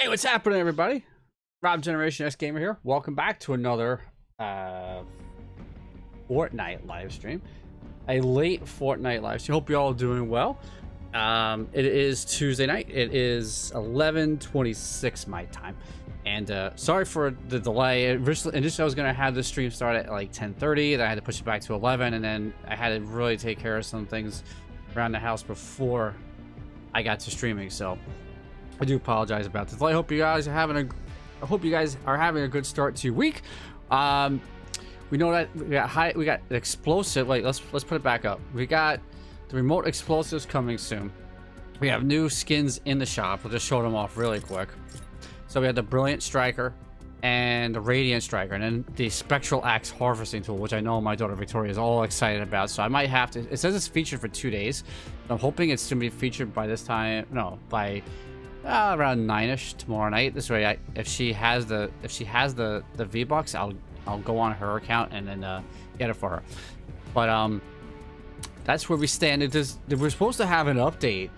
Hey, what's happening, everybody? Rob Generation X Gamer here. Welcome back to another uh, Fortnite live stream. A late Fortnite live stream. Hope you're all doing well. Um, it is Tuesday night. It is 11:26 my time. And uh, sorry for the delay. Initially, initially I was gonna have the stream start at like 10:30. Then I had to push it back to 11, and then I had to really take care of some things around the house before I got to streaming. So I do apologize about this. I hope you guys are having a I hope you guys are having a good start to your week. Um, we know that we got high we got explosive wait let's let's put it back up. We got the remote explosives coming soon. We have new skins in the shop. We'll just show them off really quick. So we have the Brilliant Striker and the Radiant Striker, and then the Spectral Axe Harvesting Tool, which I know my daughter Victoria is all excited about. So I might have to. It says it's featured for two days. I'm hoping it's gonna be featured by this time. No, by uh, around nine-ish tomorrow night. This way, I, if she has the if she has the the V Bucks, I'll I'll go on her account and then uh, get it for her. But um, that's where we stand. It is we're supposed to have an update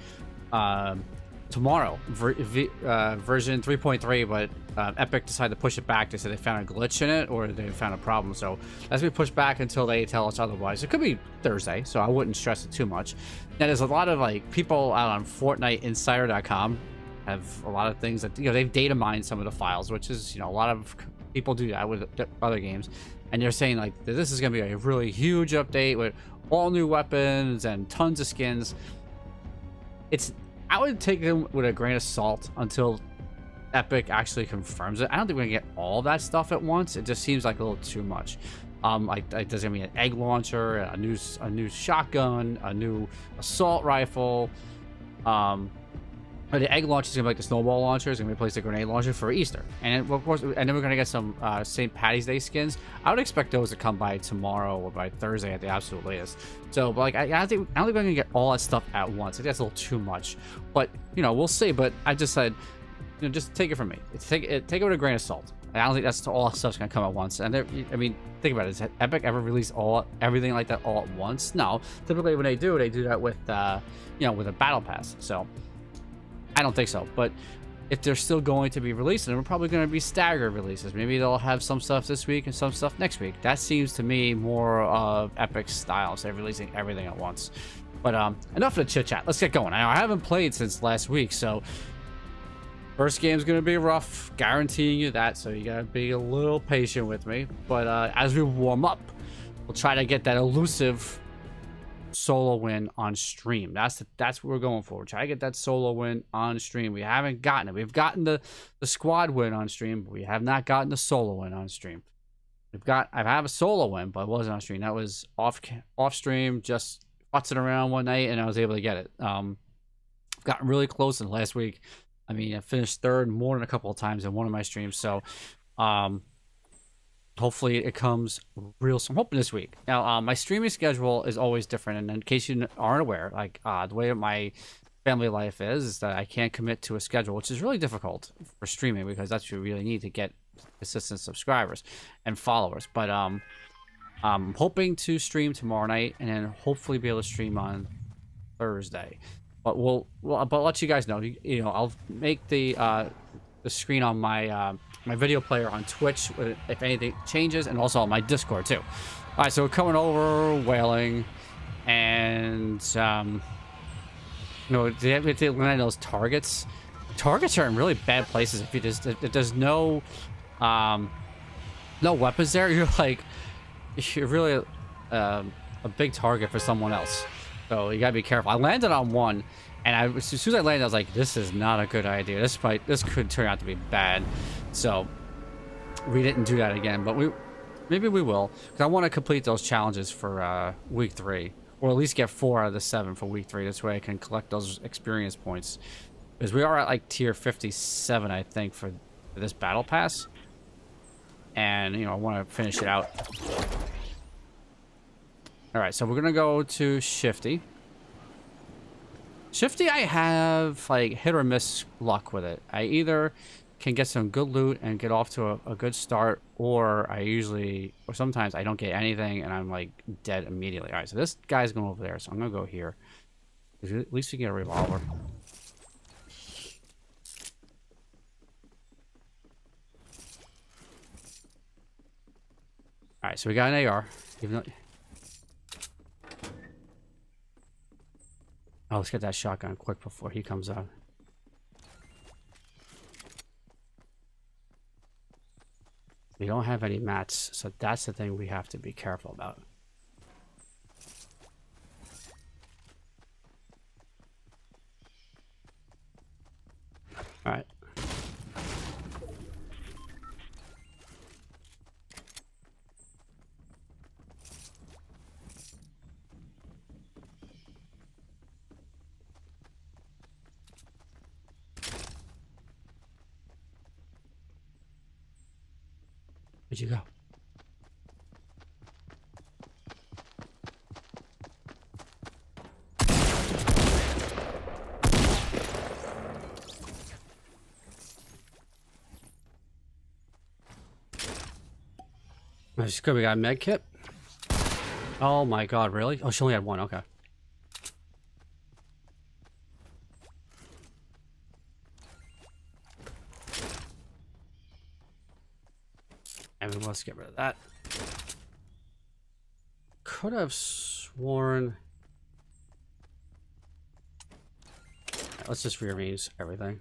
um tomorrow, ver, v, uh, version 3.3, but uh, Epic decided to push it back. They said they found a glitch in it or they found a problem. So that's been pushed back until they tell us otherwise. It could be Thursday, so I wouldn't stress it too much. Now, there's a lot of like people out on FortniteInsider.com have a lot of things that you know they've data mined some of the files, which is you know a lot of people do that with other games, and they're saying like this is going to be a really huge update with all new weapons and tons of skins. It's I would take them with a grain of salt until Epic actually confirms it. I don't think we're gonna get all that stuff at once. It just seems like a little too much. Um, like, like there's gonna be an egg launcher, a new a new shotgun, a new assault rifle, um, the egg launcher is gonna be like the snowball launcher. It's gonna replace the grenade launcher for Easter, and of course, and then we're gonna get some uh, St. Patty's Day skins. I would expect those to come by tomorrow or by Thursday at the absolute latest. So, but like, I, I don't think I don't think we're gonna get all that stuff at once. I think that's a little too much. But you know, we'll see. But I just said, you know, just take it from me. Take it, take it with a grain of salt. I don't think that's all stuff's gonna come at once. And I mean, think about it. Has Epic ever released all everything like that all at once? No. Typically, when they do, they do that with, uh, you know, with a battle pass. So. I don't think so, but if they're still going to be releasing, them, we're probably going to be staggered releases. Maybe they'll have some stuff this week and some stuff next week. That seems to me more of Epic style, so they're releasing everything at once. But um, enough of the chit chat. Let's get going. I haven't played since last week, so first game's going to be rough, guaranteeing you that. So you got to be a little patient with me. But uh, as we warm up, we'll try to get that elusive solo win on stream. That's the, that's what we're going for. Try to get that solo win on stream. We haven't gotten it. We've gotten the the squad win on stream, but we have not gotten the solo win on stream. We've got I have a solo win, but it wasn't on stream. That was off off stream, just futzing around one night, and I was able to get it. Um, I've gotten really close in the last week. I mean, I finished third more than a couple of times in one of my streams. So, um, hopefully it comes real soon. I'm hoping this week. Now, um, my streaming schedule is always different, and in case you aren't aware, like uh, the way my family life is, is that I can't commit to a schedule, which is really difficult for streaming because that's what you really need to get consistent subscribers and followers. But um, I'm hoping to stream tomorrow night, and then hopefully be able to stream on Thursday. But we'll, well, but I'll let you guys know. You, you know, I'll make the uh, the screen on my. Uh, my video player on Twitch if anything changes, and also on my Discord too. All right, so coming over Wailing, and um, you know, they land those targets. Targets are in really bad places if you just if there's no um no weapons there. You're like you're really um, a big target for someone else. So you gotta be careful. I landed on one, and I, as soon as I landed, I was like, "This is not a good idea. This might, this could turn out to be bad." So we didn't do that again, but we maybe we will because I want to complete those challenges for uh, week three, or at least get four out of the seven for week three. This way, I can collect those experience points because we are at like tier 57, I think, for, this battle pass, and you know I want to finish it out. All right, so we're gonna go to Shifty. Shifty, I have like hit or miss luck with it. I either can get some good loot and get off to a, a, good start, or I usually, or sometimes I don't get anything and I'm like dead immediately. All right, so this guy's going over there, so I'm gonna go here. At least we get a revolver. All right, so we got an AR. Even though... Oh, let's get that shotgun quick before he comes out. We don't have any mats, so that's the thing we have to be careful about. Alright. Where'd you go? That's good. We got a med kit. Oh my god, really? Oh, she only had one. Okay. And let's get rid of that. Could have sworn. Right, let's just rearrange everything.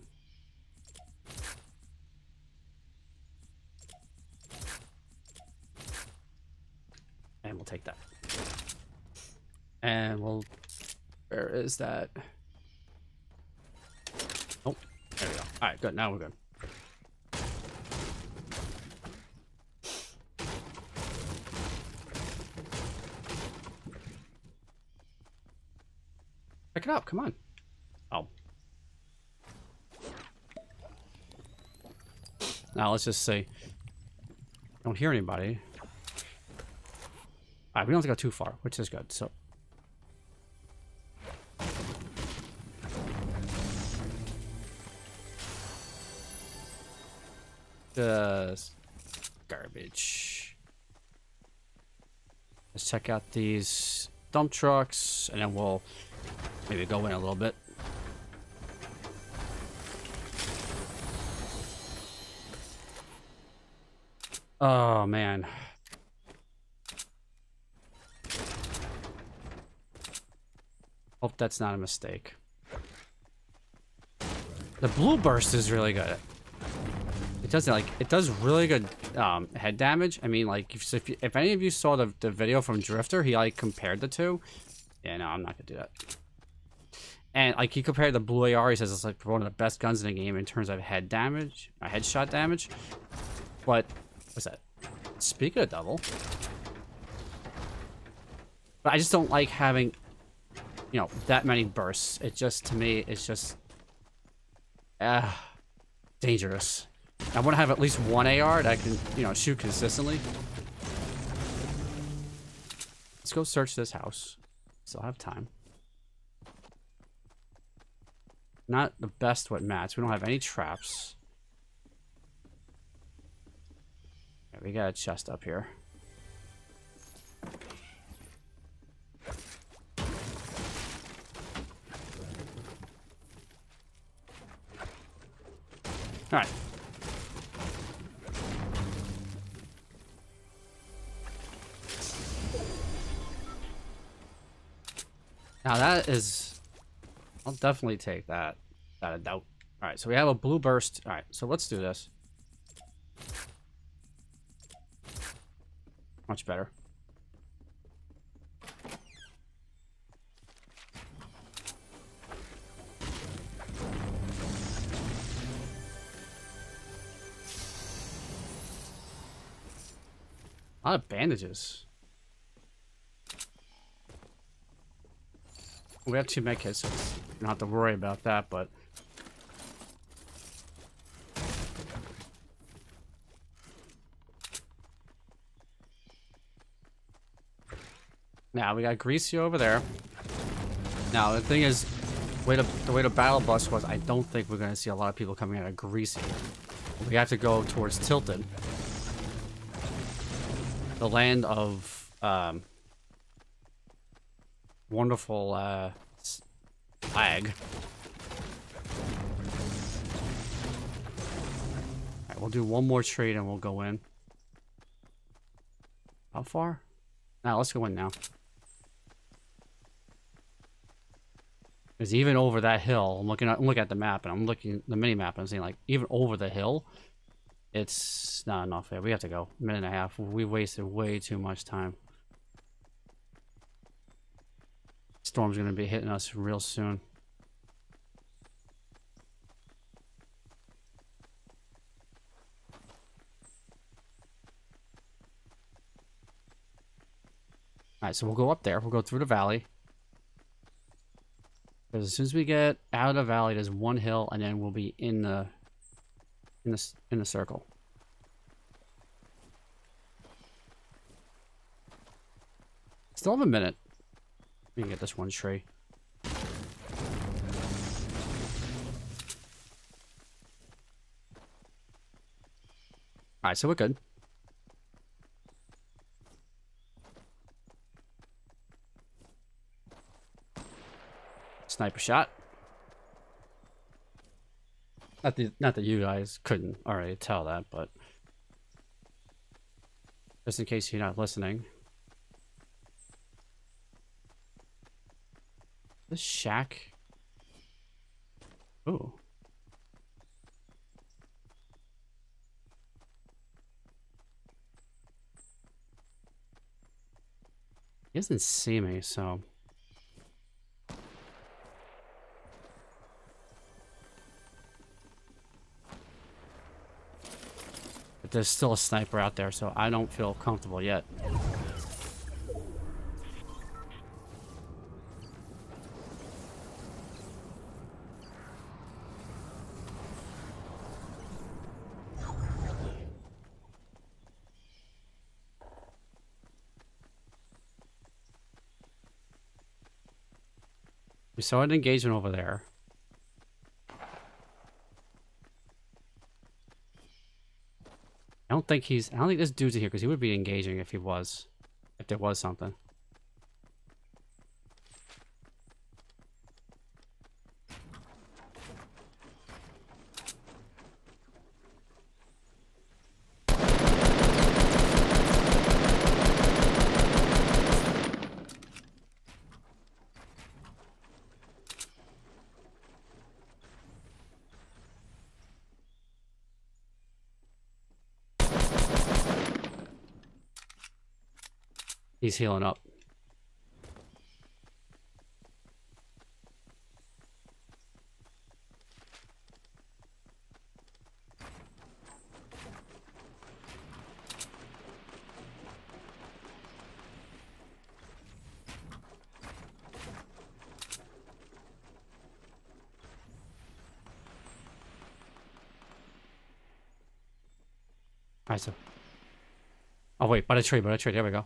And we'll take that. And we'll... Where is that? Oh, there we go. Alright, good. Now we're good. Pick it up, come on. Oh. Now let's just say, don't hear anybody. Alright, we don't have to go too far, which is good, so. Just garbage. Let's check out these dump trucks, and then we'll maybe go in a little bit. Oh, man. Hope that's not a mistake. The blue burst is really good. It does like it does really good um, head damage. I mean, like if if, if any of you saw the the video from Drifter, he like compared the two. Yeah, no, I'm not gonna do that. And like he compared the blue AR, he says it's like one of the best guns in the game in terms of head damage, uh, headshot damage. But what's that? Speaking of double, but I just don't like having, you know, that many bursts. It just to me, it's just, ah, uh, dangerous. I want to have at least one AR that I can, you know, shoot consistently. Let's go search this house. Still have time. Not the best with mats. We don't have any traps. We got a chest up here. Alright. Now that is... I'll definitely take that. Without a doubt. Alright, so we have a blue burst. Alright, so let's do this. Much better. A lot of bandages. We have two medkits, have to worry about that, but... Now, we got Greasy over there. Now, the thing is, way to, the way to battle bus was, I don't think we're going to see a lot of people coming out of Greasy. We have to go towards Tilted. The land of, um, wonderful uh, lag. Alright, we'll do one more trade and we'll go in. How far? Now let's go in now. Because even over that hill, I'm looking at I'm looking at the map and I'm looking at the mini map and I'm saying like even over the hill, it's not enough there. We have to go. A minute and a half. We wasted way too much time. Storm's gonna be hitting us real soon. Alright, so we'll go up there. We'll go through the valley. Because as soon as we get out of the valley, there's one hill, and then we'll be in the in the in the circle. Still have a minute. We can get this one tree. Alright, so we're good. Sniper shot. Not that, not that you guys couldn't already tell that, but just in case you're not listening. This shack. Oh. He doesn't see me, so there's still a sniper out there, so I don't feel comfortable yet. We saw an engagement over there. I don't think he's... I don't think this dude's here because he would be engaging if he was. If there was something. He's healing up. Alright, so. Oh, wait, by the tree, by the tree. There we go.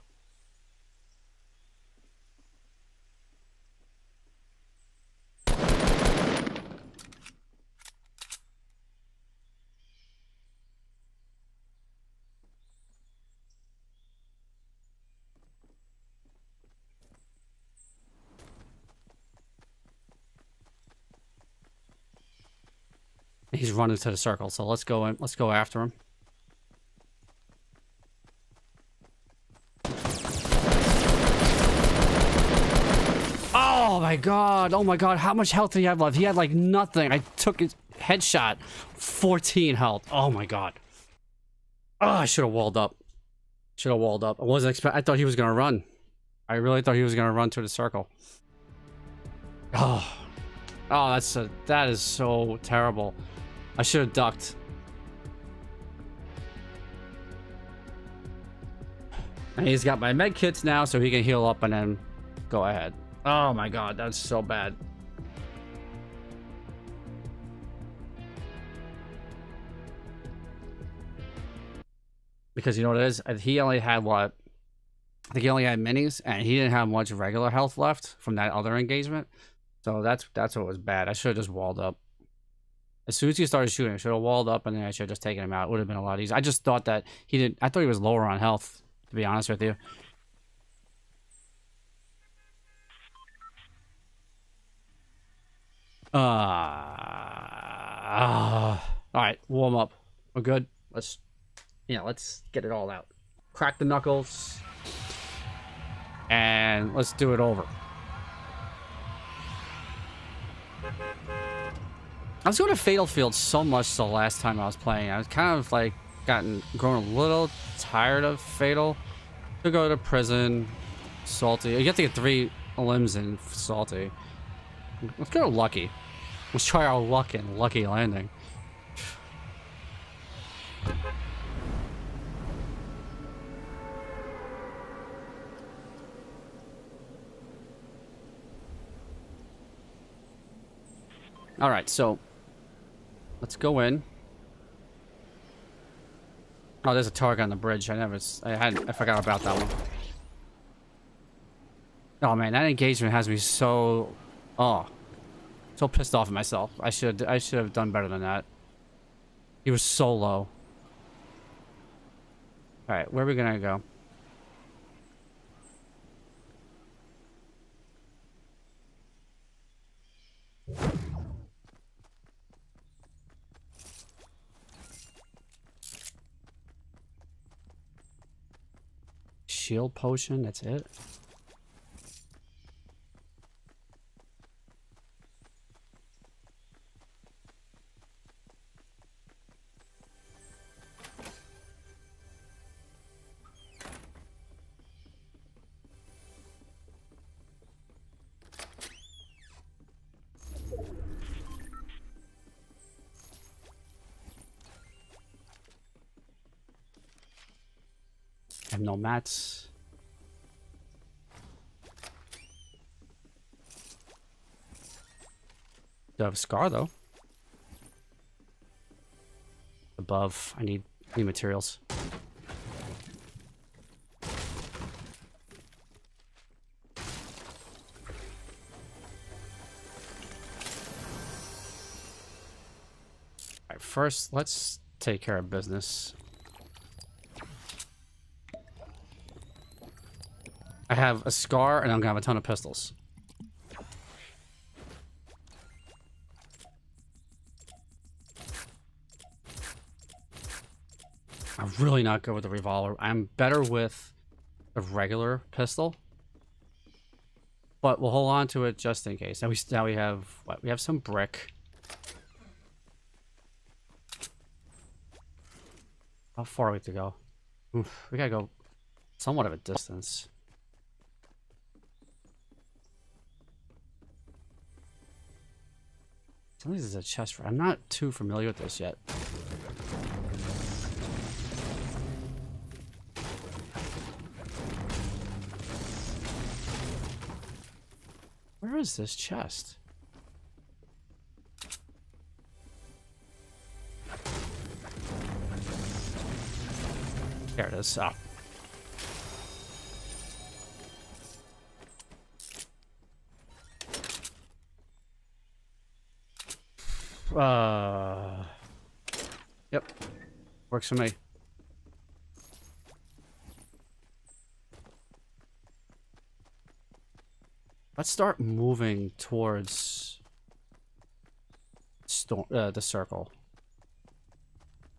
He's running to the circle, so let's go in. Let's go after him. Oh my god! Oh my god! How much health did he have left? He had like nothing. I took his headshot. 14 health. Oh my god. Oh, I should have walled up. Should have walled up. I wasn't expect. I thought he was gonna run. I really thought he was gonna run to the circle. Oh, oh, that's a, that is so terrible. I should have ducked. And he's got my med kits now, so he can heal up and then go ahead. Oh my god, that's so bad. Because you know what it is? He only had what? I think he only had minis, and he didn't have much regular health left from that other engagement. So that's that's what was bad. I should have just walled up. As soon as he started shooting, I should have walled up and then I should have just taken him out. It would have been a lot easier. I just thought that he didn't. I thought he was lower on health, to be honest with you. Uh, uh, all right, warm up. We're good. Let's, yeah, let's get it all out. Crack the knuckles. And let's do it over. I was going to Fatal Field so much the last time I was playing. I was kind of like gotten grown a little tired of Fatal. To go to prison, Salty. You have to get three limbs in Salty. Let's go Lucky. Let's try our luck in Lucky Landing. All right, so let's go in. Oh, there's a target on the bridge. I never, I had, I forgot about that one. Oh man, that engagement has me so, oh, so pissed off at myself. I should, I should have done better than that. He was so low. All right, where are we gonna go? Shield potion, that's it. Have no mats. Do have a scar though? Above, I need new materials. Alright, first let's take care of business. I have a scar and I'm gonna have a ton of pistols. I'm really not good with the revolver. I'm better with a regular pistol. But we'll hold on to it just in case. Now we now we have what? We have some brick. How far we have to go? Oof, we gotta go somewhat of a distance. This is a chest. I'm not too familiar with this yet. Where is this chest? There it is. Oh. Uh, yep. Works for me. Let's start moving towards uh, the circle.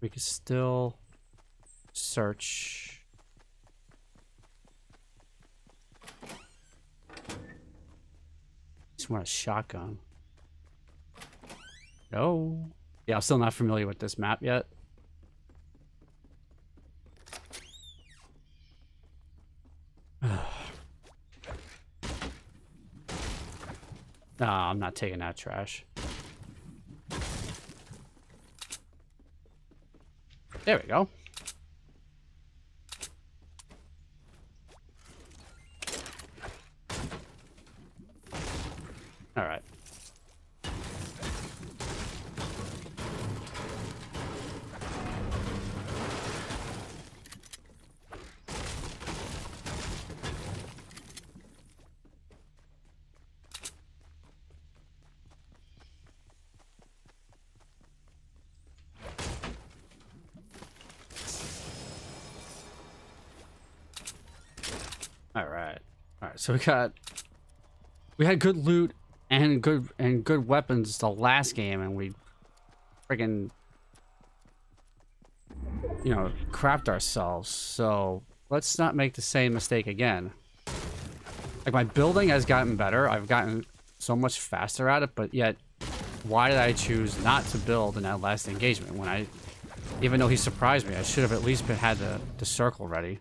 We can still search. Just want a shotgun. No. Yeah, I'm still not familiar with this map yet. No, I'm not taking that trash. There we go. All right. So we got we had good loot and good and good weapons the last game, and we friggin' you know crapped ourselves. So let's not make the same mistake again. Like my building has gotten better. I've gotten so much faster at it, but yet why did I choose not to build in that last engagement when I even though he surprised me, I should have at least been had the, the circle ready.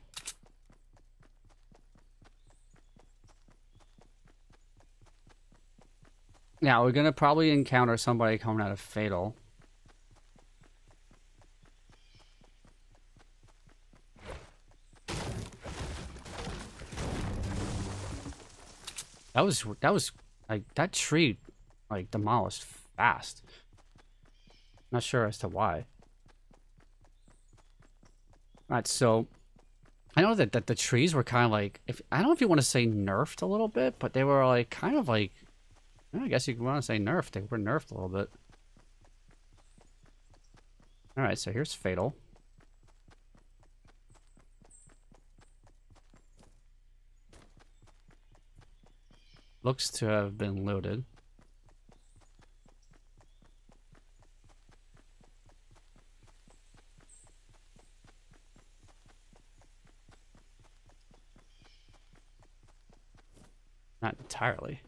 Now, we're going to probably encounter somebody coming out of Fatal. That was, that was, like, that tree, like, demolished fast. Not sure as to why. Alright, so, I know that, that the trees were kind of like, if I don't know if you want to say nerfed a little bit, but they were like, kind of like, I guess you want to say nerfed. They were nerfed a little bit. Alright, so here's Fatal. Looks to have been loaded. Not entirely.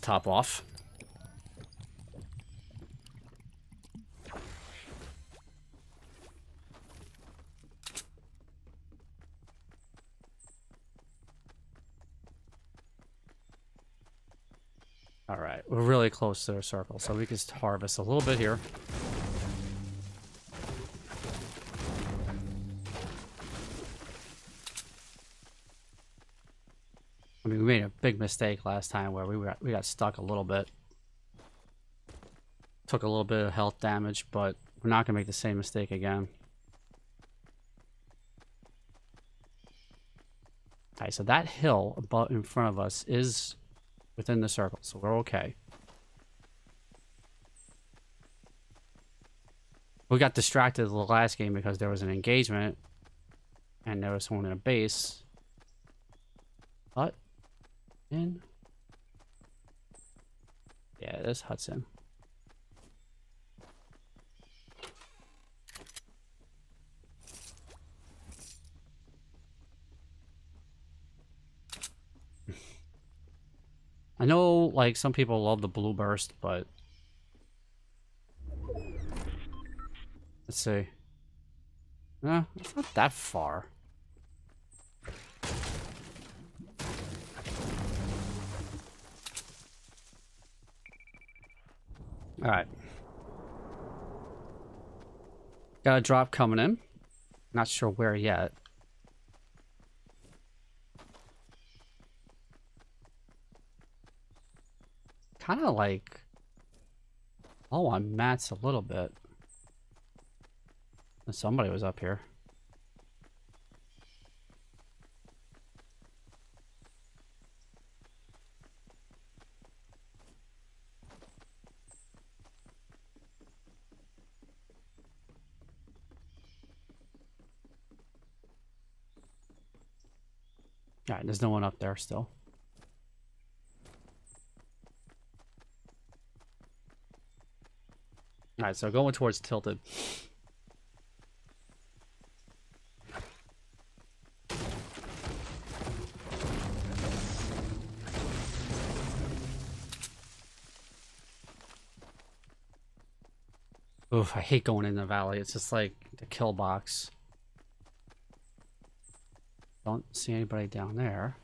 Top off. All right, we're really close to the circle, so we can harvest a little bit here. Mean, we made a big mistake last time where we we got stuck a little bit. Took a little bit of health damage, but we're not going to make the same mistake again. Okay, so that hill above in front of us is within the circle, so we're okay. We got distracted the last game because there was an engagement and there was someone in a base. But in? Yeah, this Hudson. I know, like, some people love the blue burst, but... Let's see. Eh, it's not that far. Alright. Got a drop coming in. Not sure where yet. Kind of like... Oh, on mats a little bit. Somebody was up here. Alright, there's no one up there still. Alright, so going towards Tilted. Oof, I hate going in the valley. It's just like the kill box. Don't see anybody down there.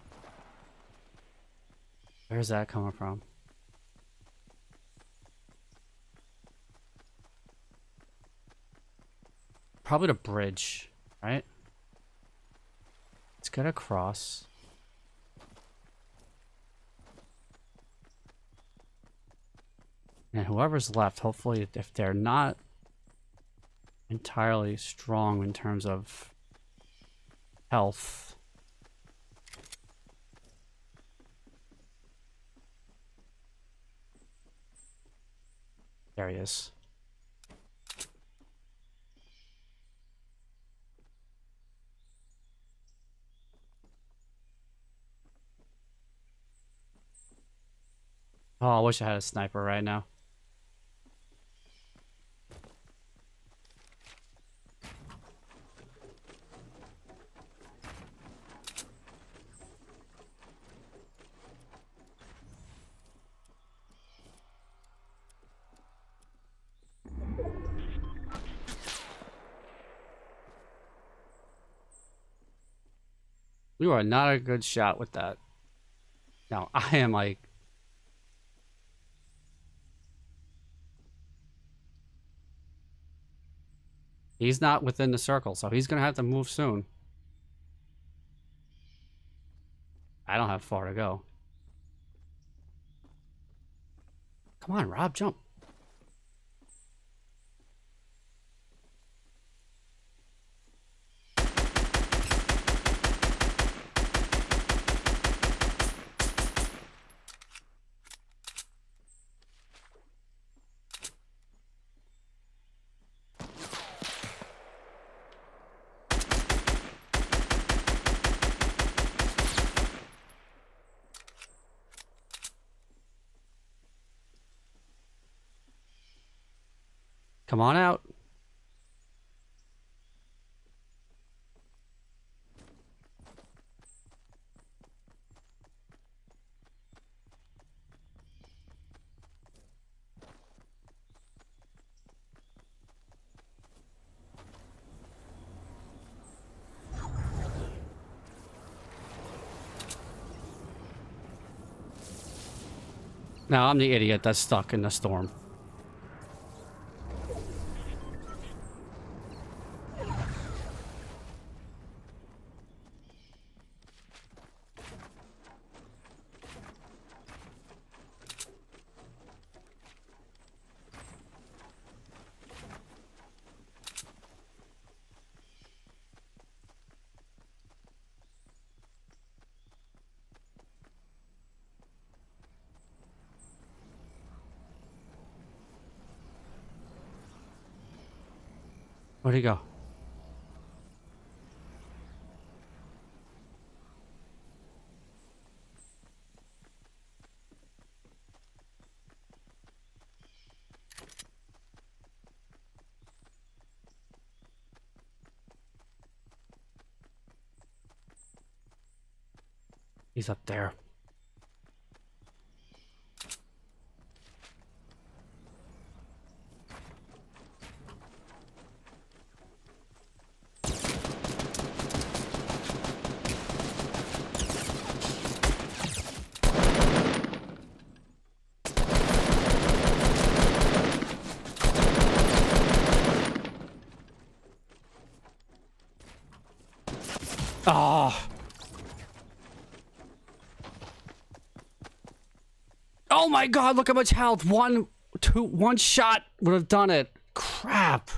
Where's that coming from? Probably the bridge, right? Let's get across. And whoever's left, hopefully, if they're not entirely strong in terms of health. There he is. Oh, I wish I had a sniper right now. You are not a good shot with that. Now, I am like... He's not within the circle, so he's going to have to move soon. I don't have far to go. Come on, Rob, jump. Come on out. Now I'm the idiot that's stuck in the storm. Where'd he go? He's up there. Oh. Oh my god, look how much health. One, two, one shot would have done it. Crap.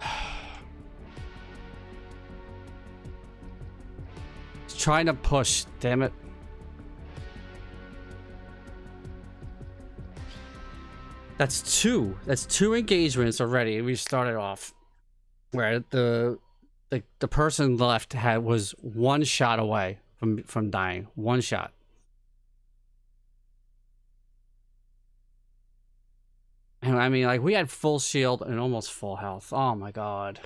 It's trying to push, damn it. That's two. That's two engagements already. We started off where the the the person left had was one shot away from from dying. One shot. And I mean, like we had full shield and almost full health. Oh my god.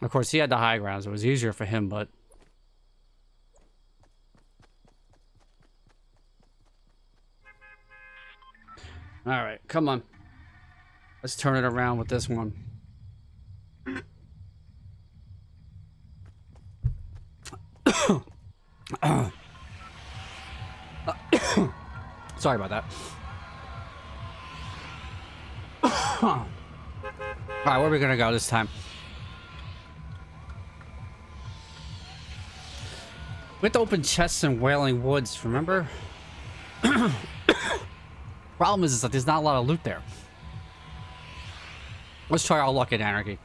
Of course, he had the high grounds. It was easier for him, but All right, come on. Let's turn it around with this one. Sorry about that. All right, where are we gonna go this time? We have to open chests in Wailing Woods, remember? Problem is, is that there's not a lot of loot there. Let's try our luck at Anarchy.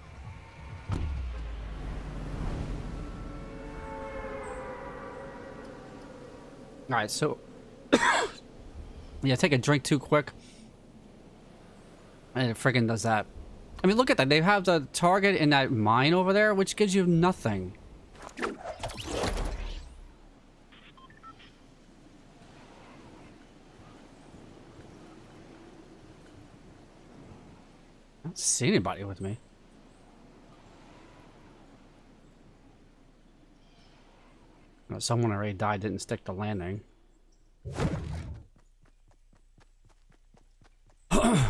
Alright, so... yeah, take a drink too quick. And it friggin' does that. I mean, look at that. They have the target in that mine over there, which gives you nothing. See anybody with me. Someone already died, didn't stick the landing.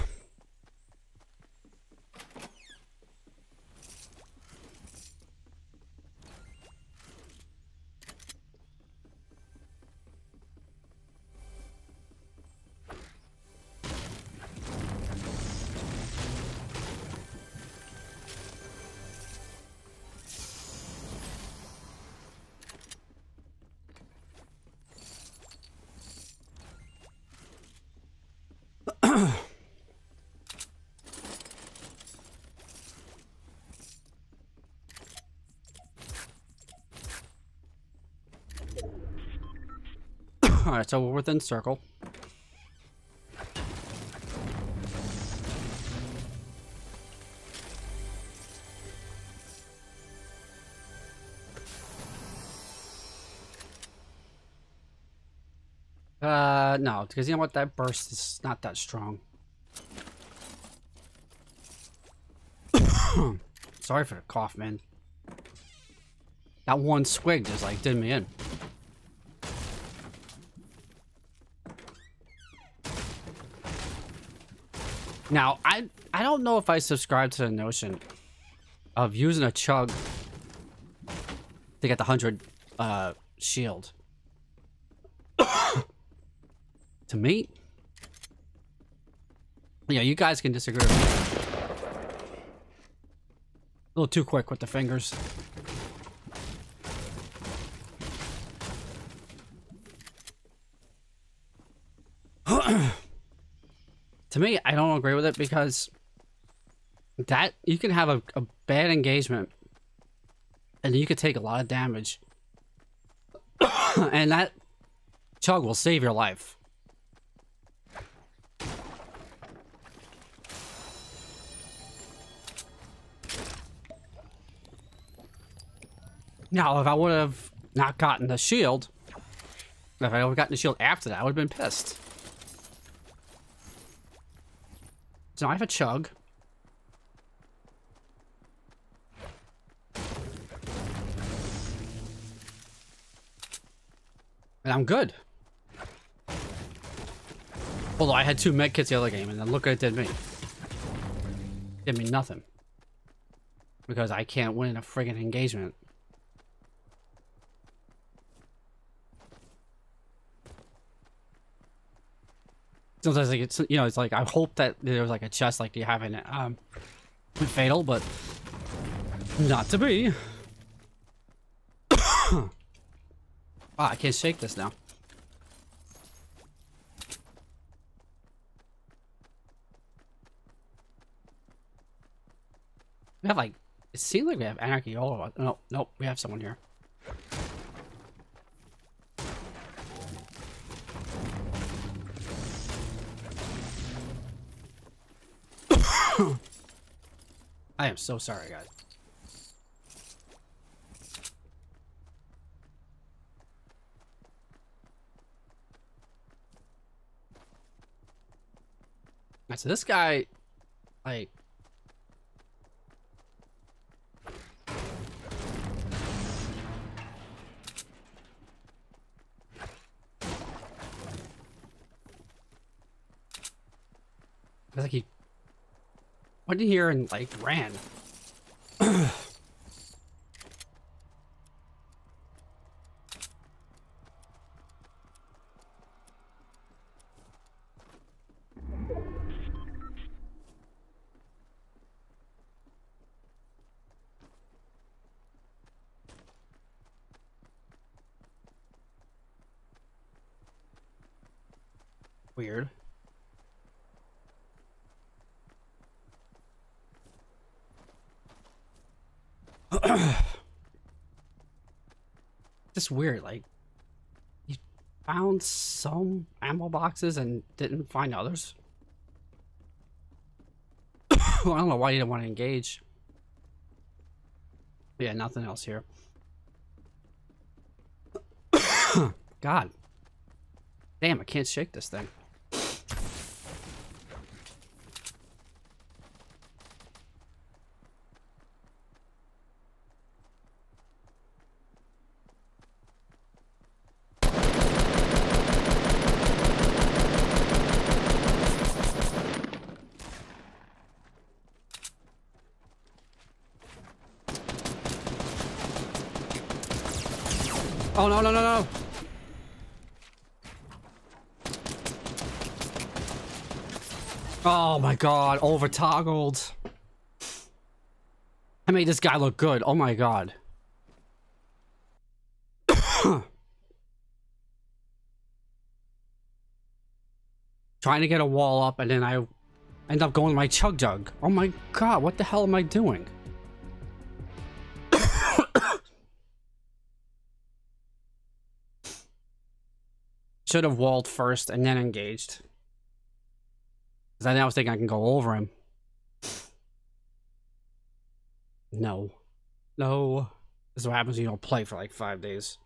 Alright, so we're within circle. Uh, no, because you know what? That burst is not that strong. Sorry for the cough, man. That one swig just like did me in. Now, I I don't know if I subscribe to the notion of using a chug to get the 100 uh, shield. to me, yeah, you guys can disagree A little too quick with the fingers. To me, I don't agree with it because that you can have a, a bad engagement and you could take a lot of damage. and that chug will save your life. Now, if I would have not gotten the shield, if I would have gotten the shield after that, I would have been pissed. So I have a chug. And I'm good. Although I had two medkits the other game, and then look what it did me. Did me nothing. Because I can't win a friggin' engagement. Sometimes like it's you know it's like I hope that there's like a chest like you have in um fatal, but not to be. ah, I can't shake this now. We have like it seems like we have anarchy all over. No, nope, we have someone here. I am so sorry, guys. So this guy, like, I like he went in here and like ran. Weird. Just weird. Like, you found some ammo boxes and didn't find others. I don't know why you didn't want to engage. Yeah, nothing else here. God. Damn, I can't shake this thing. Oh, no, no, no, no. Oh my god, over toggled. I made this guy look good. Oh my god. Trying to get a wall up and then I end up going to my chug jug. Oh my god, what the hell am I doing? Should have walled first and then engaged. Because I now think I can go over him. No. No. This is what happens when you don't play for like five days.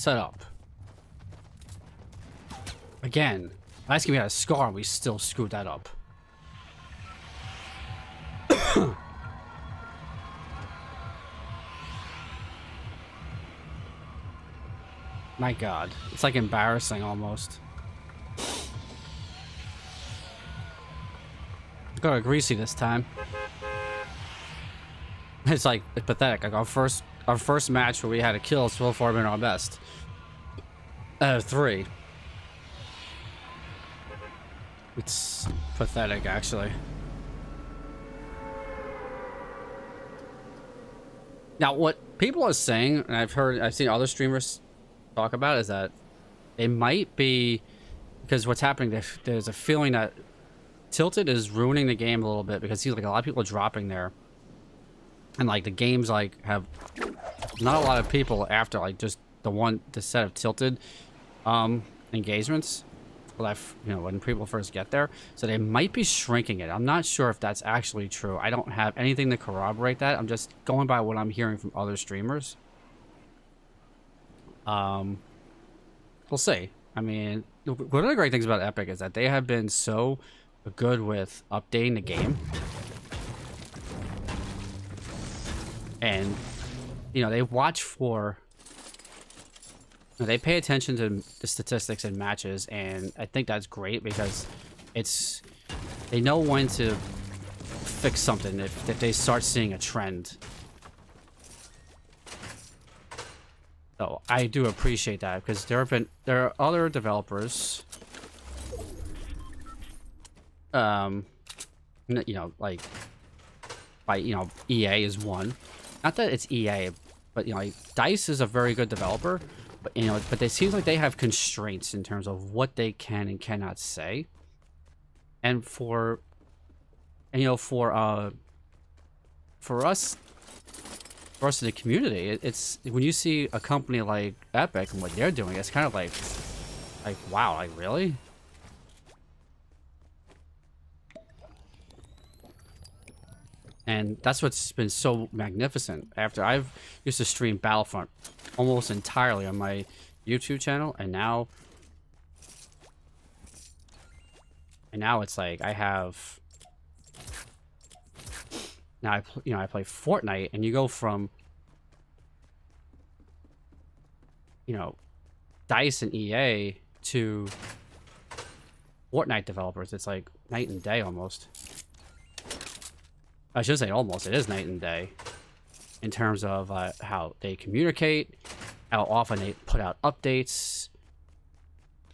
Like set up. Again, last game we had a scar and we still screwed that up. My god, it's like embarrassing almost. Got a greasy this time. It's like it's pathetic. I got first our first match where we had a kill so far been our best. Of three. It's pathetic actually. Now what people are saying, and I've heard I've seen other streamers talk about is that it might be because what's happening there's a feeling that Tilted is ruining the game a little bit because see like a lot of people are dropping there and like the games like have not a lot of people after like just the one the set of tilted um engagements left you know when people first get there so they might be shrinking it. I'm not sure if that's actually true. I don't have anything to corroborate that. I'm just going by what i'm hearing from other streamers. Um we'll see. I mean one of the great things about epic is that they have been so good with updating the game. And you know they watch for they pay attention to the statistics and matches and i think that's great because it's they know when to fix something if, if they start seeing a trend. So i do appreciate that because there have been there are other developers um you know like by you know ea is one not that it's EA, but you know, like, Dice is a very good developer, but you know, but it seems like they have constraints in terms of what they can and cannot say. And for, and you know, for uh, for us, for us in the community, it, it's when you see a company like Epic and what they're doing, it's kind of like, like wow, like really. And that's what's been so magnificent. After I've used to stream Battlefront almost entirely on my YouTube channel, and now... And now it's like I have... Now I, you know, I play Fortnite, and you go from... You know, DICE and EA to Fortnite developers. It's like night and day almost. I should say almost. It is night and day in terms of uh, how they communicate, how often they put out updates.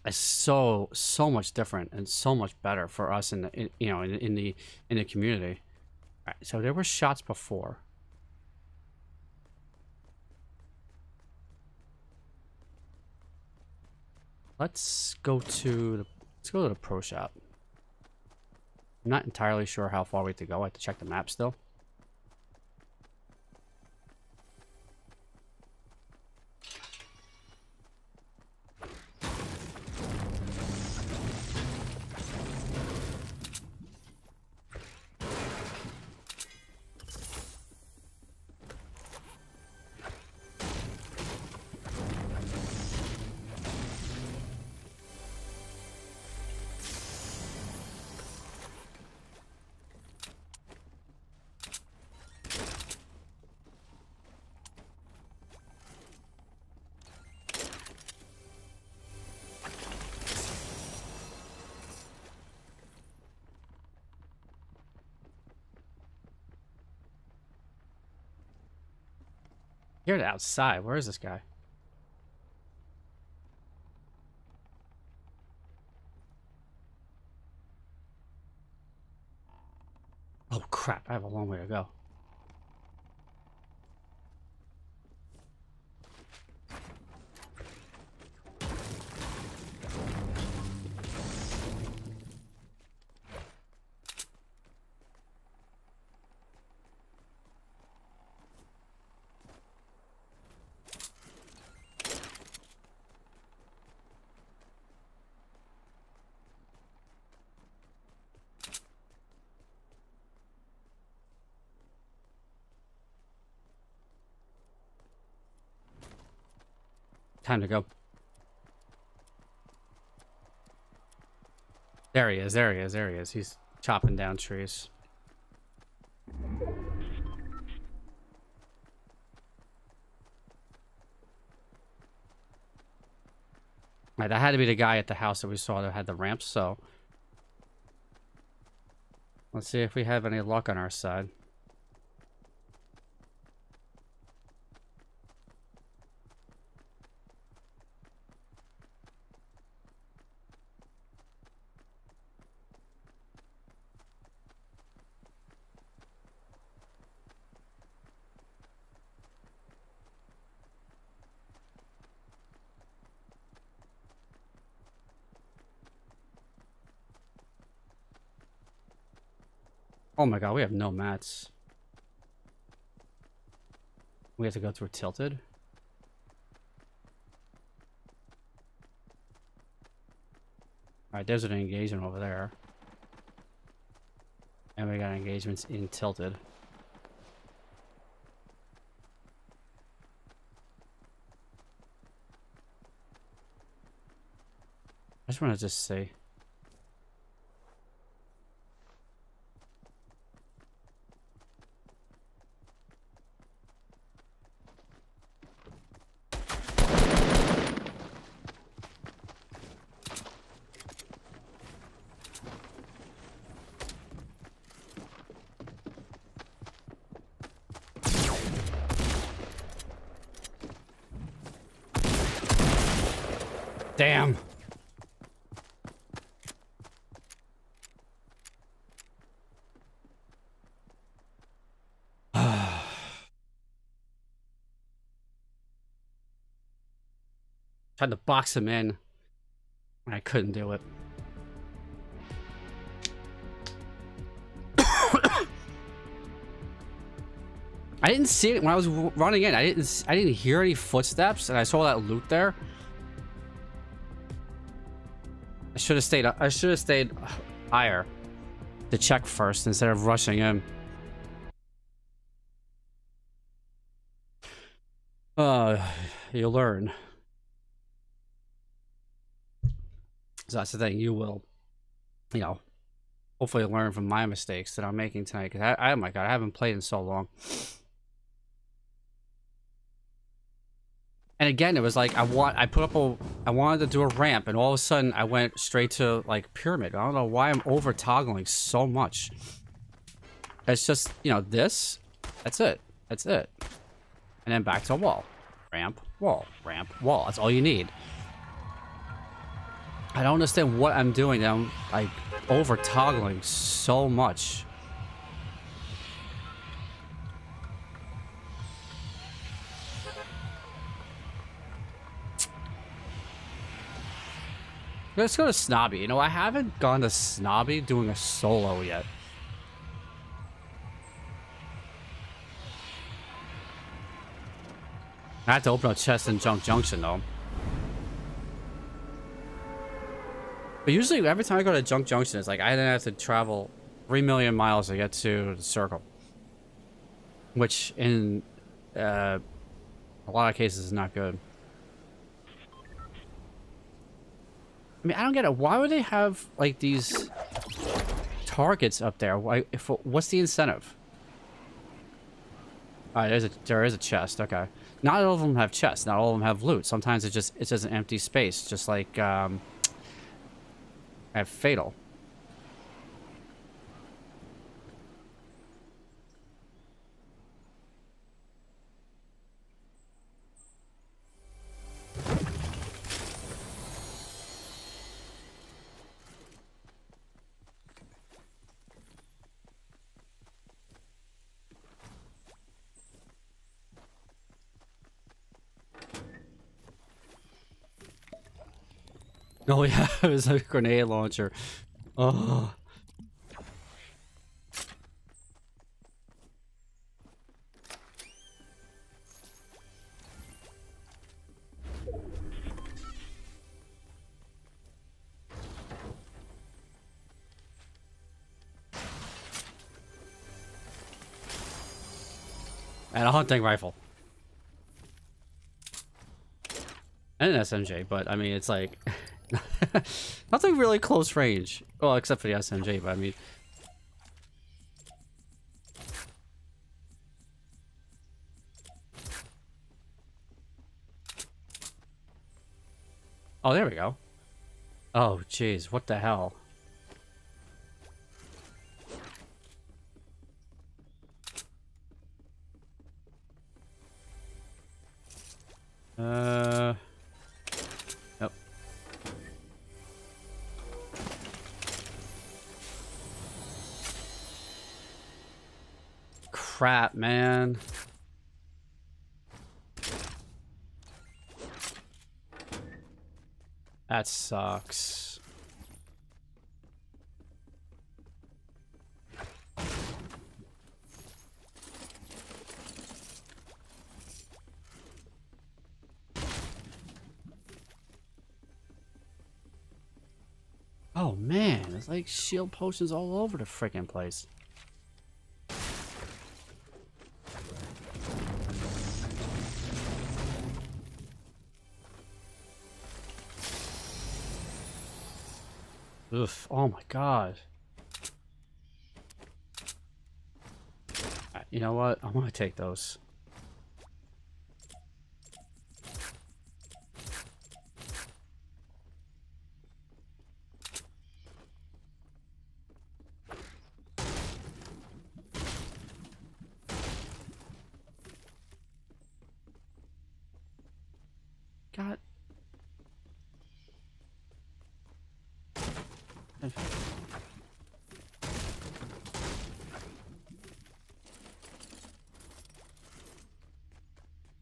It's so so much different and so much better for us in the in, you know in, in the in the community. Alright, so there were shots before. Let's go to the let's go to the pro shop. I'm not entirely sure how far we have to go. I have to check the map still. You're outside. Where is this guy? Oh crap, I have a long way to go. Time to go. There he is, there he is, there he is. He's chopping down trees. Right, that had to be the guy at the house that we saw that had the ramps, so... Let's see if we have any luck on our side. Oh my god, we have no mats. We have to go through tilted. Alright, there's an engagement over there. And we got engagements in tilted. I just want to just say. Damn. Tried to box him in. I couldn't do it. I didn't see it when I was running in. I didn't. I didn't hear any footsteps, and I saw that loot there. I should have stayed. I should have stayed higher to check first instead of rushing in. Uh, you learn. That's the thing. You will, you know, hopefully learn from my mistakes that I'm making tonight. Cause I, I oh my god, I haven't played in so long. And again, it was like I want I put up a I wanted to do a ramp, and all of a sudden I went straight to like pyramid. I don't know why I'm over toggling so much. It's just you know this. That's it. That's it. And then back to a wall, ramp, wall, ramp, wall. That's all you need. I don't understand what I'm doing. I'm like over toggling so much. Let's go to Snobby. You know, I haven't gone to Snobby doing a solo yet. I have to open a chest in Junk Junction though. But usually, every time I go to Junk Junction, it's like I then have to travel 3 million miles to get to the circle. Which, in uh, a lot of cases, is not good. I mean, I don't get it. Why would they have, like, these targets up there? Why? If, what's the incentive? Alright, there's a, there is a chest. Okay. Not all of them have chests. Not all of them have loot. Sometimes it's just it's just an empty space, just like um, And fatal. it was a grenade launcher. Oh. And a hunting rifle. And an SMG, but I mean, it's like... Nothing really close range. Well, except for the SMG, but I mean... Oh, there we go. Oh, jeez, what the hell? Crap, man. That sucks. Oh man, it's like shield potions all over the freaking place. Oh my god. You know what? I'm gonna take those.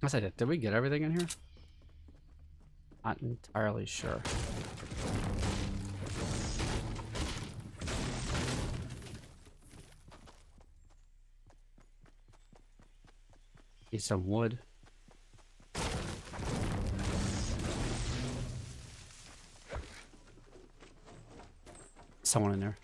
I said, did we get everything in here? Not entirely sure. Need some wood. Someone in there.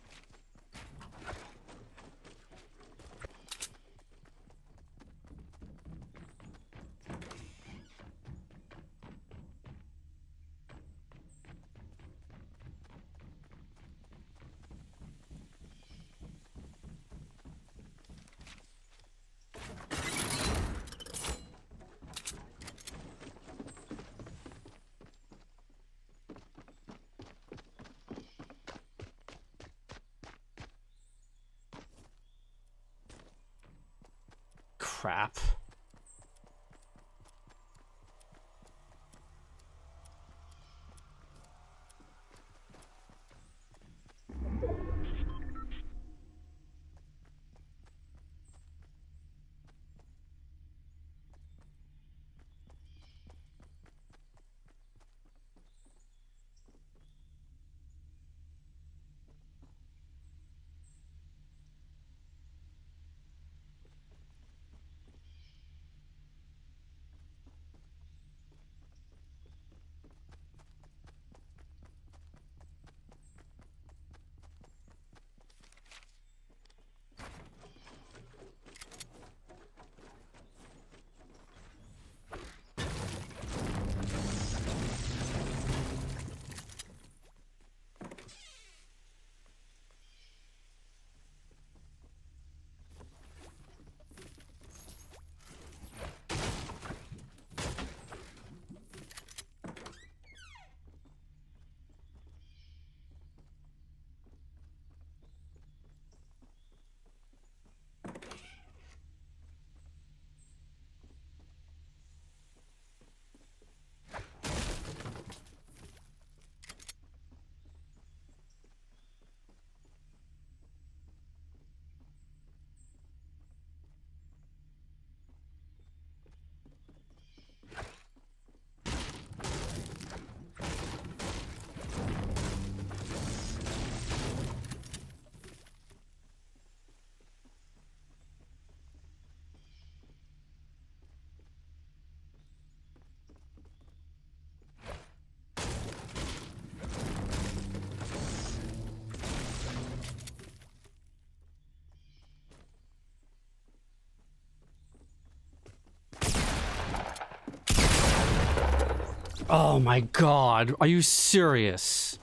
Oh my god, are you serious?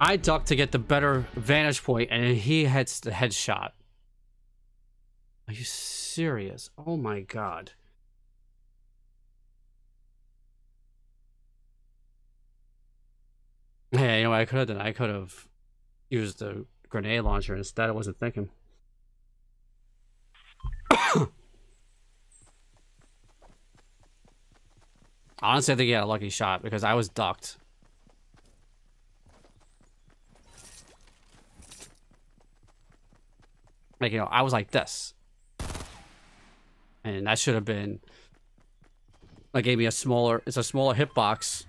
I duck to get the better vantage point, and he hits the headshot. Are you serious? Oh my god. You know what I could have done? I could have used the grenade launcher instead. I wasn't thinking. Honestly, I think he had a lucky shot because I was ducked. Like, you know, I was like this. And that should have been... Like, gave me a smaller... It's a smaller hitbox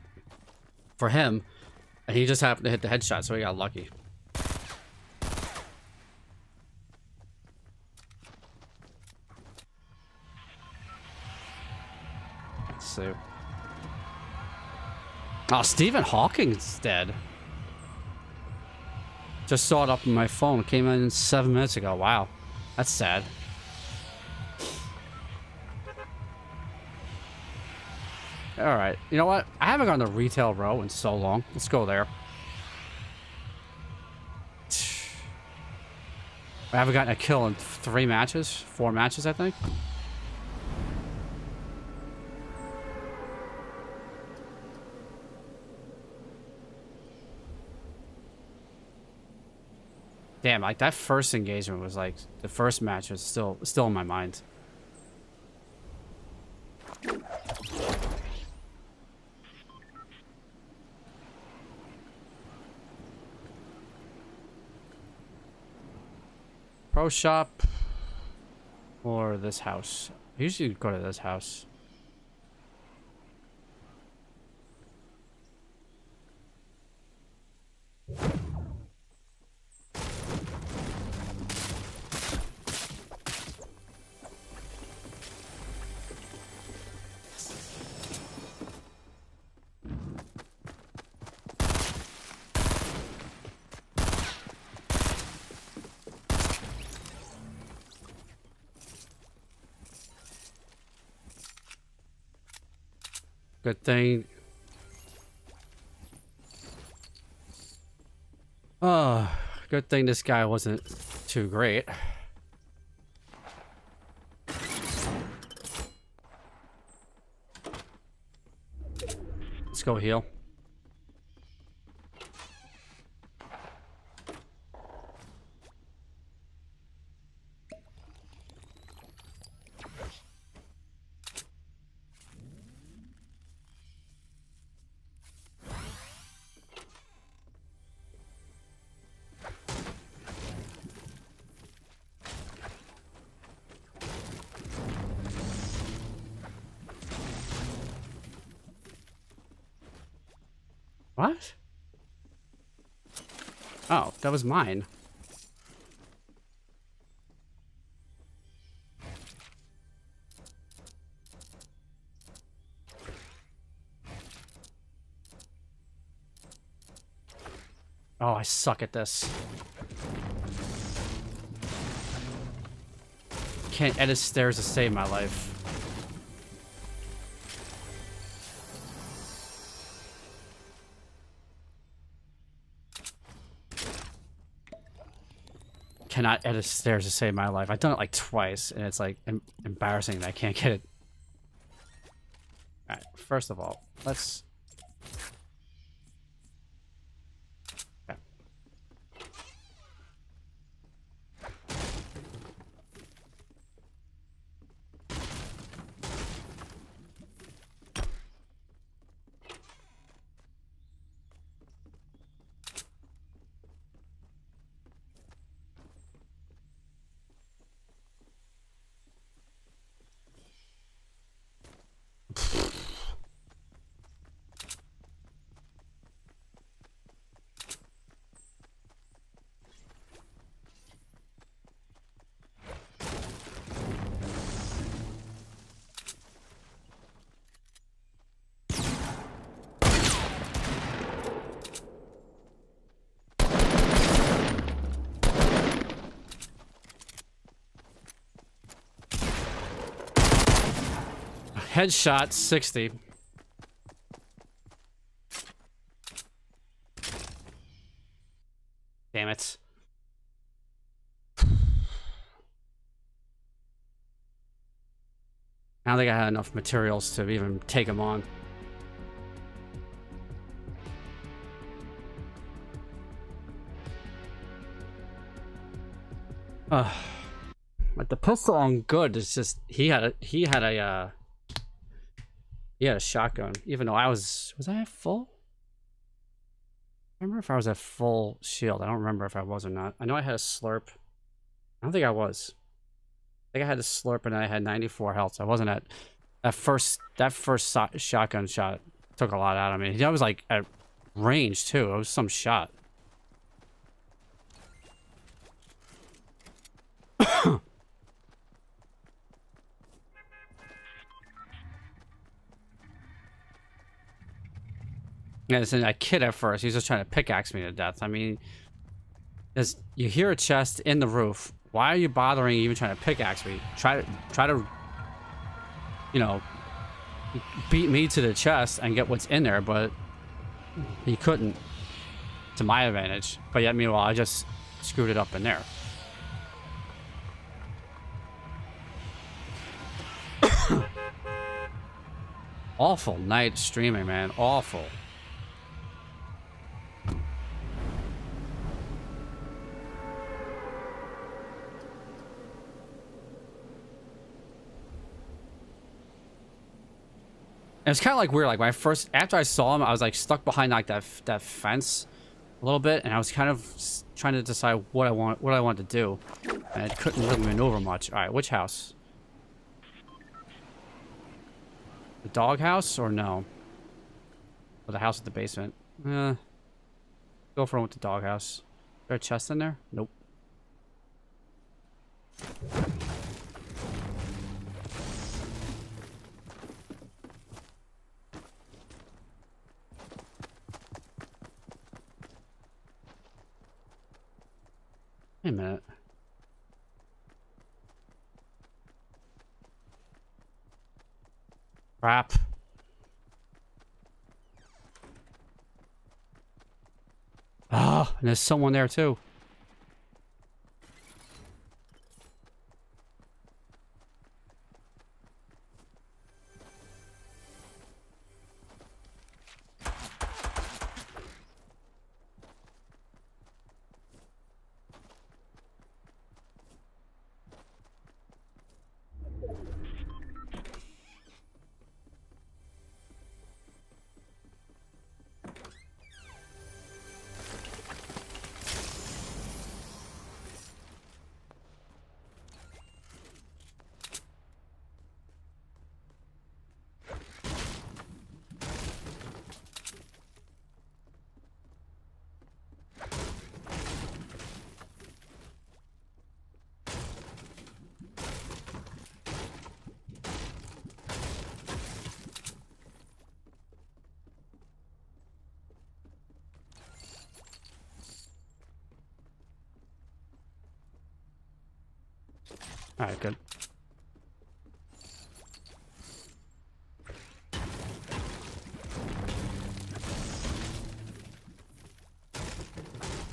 for him. And he just happened to hit the headshot, so he got lucky. Let's see. Oh, Stephen Hawking's dead. Just saw it up on my phone. Came in seven minutes ago. Wow. That's sad. Alright. You know what? I haven't gone to Retail Row in so long. Let's go there. I haven't gotten a kill in three matches. Four matches, I think. Damn, like that first engagement was like the first match was still still in my mind. Pro shop or this house. I usually go to this house. Good thing. Oh, good thing this guy wasn't too great. Let's go heal. That was mine. Oh, I suck at this. Can't edit stairs to save my life. Cannot edit stairs to save my life. I've done it like twice, and it's like em embarrassing that I can't get it. Alright, first of all, let's Headshot 60. Damn it. I don't think I had enough materials to even take him on. Uh, like the pistol on good is just he had a he had a uh he had a shotgun. Even though I was was I at full? I remember if I was at full shield. I don't remember if I was or not. I know I had a slurp. I don't think I was. I think I had a slurp and I had 94 health. So I wasn't at that first that first so shotgun shot took a lot out of me. That was like at range too. It was some shot. And a kid at first. He's just trying to pickaxe me to death. I mean, as you hear a chest in the roof. Why are you bothering even trying to pickaxe me? Try to try to, you know, beat me to the chest and get what's in there, but he couldn't. To my advantage. But yet, meanwhile, I just screwed it up in there. Awful night streaming, man. Awful. It was kind of like weird. Like when I first, after I saw him, I was like stuck behind like that that fence a little bit, and I was kind of trying to decide what I want, what I wanted to do, and I couldn't really maneuver much. All right, which house? The dog house or no? Or the house at the basement? Eh, go for one with the dog house. Is there a chest in there? Nope. A minute. Crap. Ah, oh, and there's someone there too. Alright, good.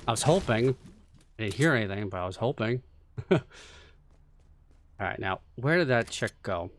I was hoping. I didn't hear anything, but I was hoping. Alright, now, where did that chick go?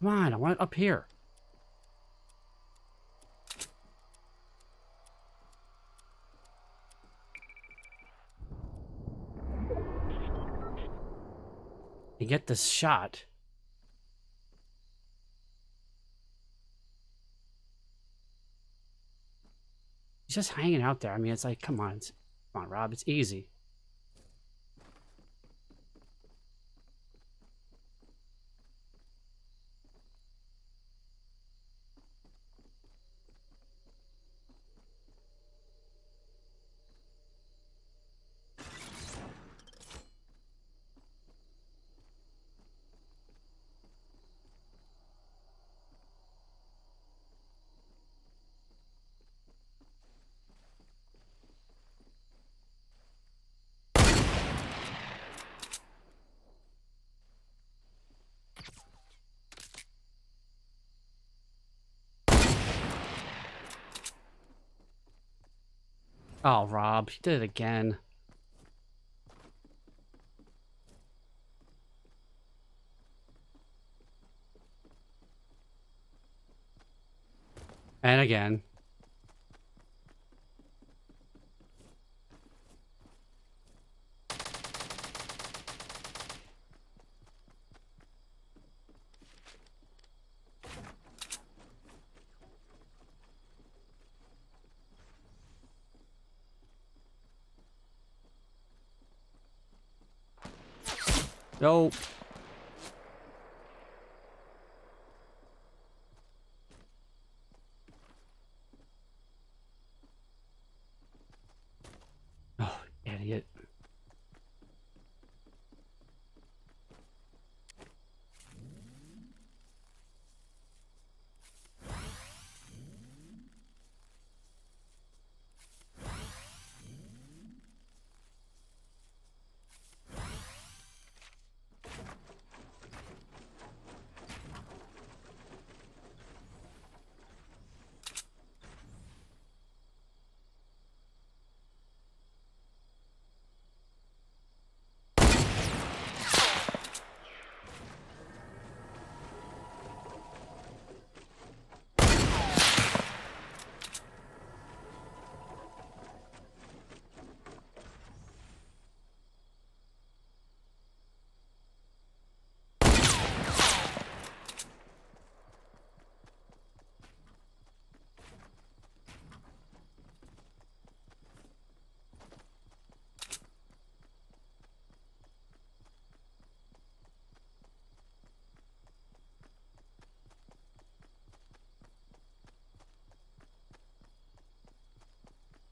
Come on, I want it up here. You get this shot. He's just hanging out there. I mean, it's like, come on. Come on, Rob. It's easy. Oh, Rob, he did it again. And again. No. Oh, idiot.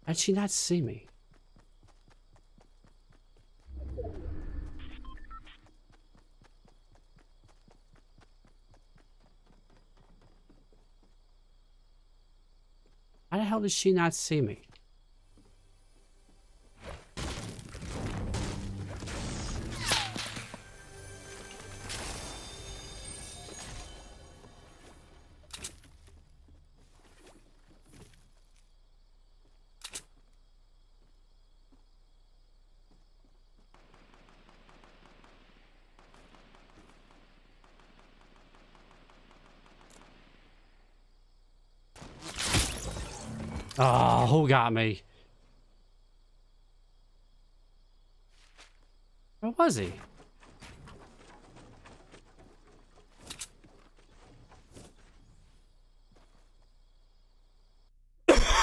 How'd she not see me? How the hell did she not see me? Got me? Where was he?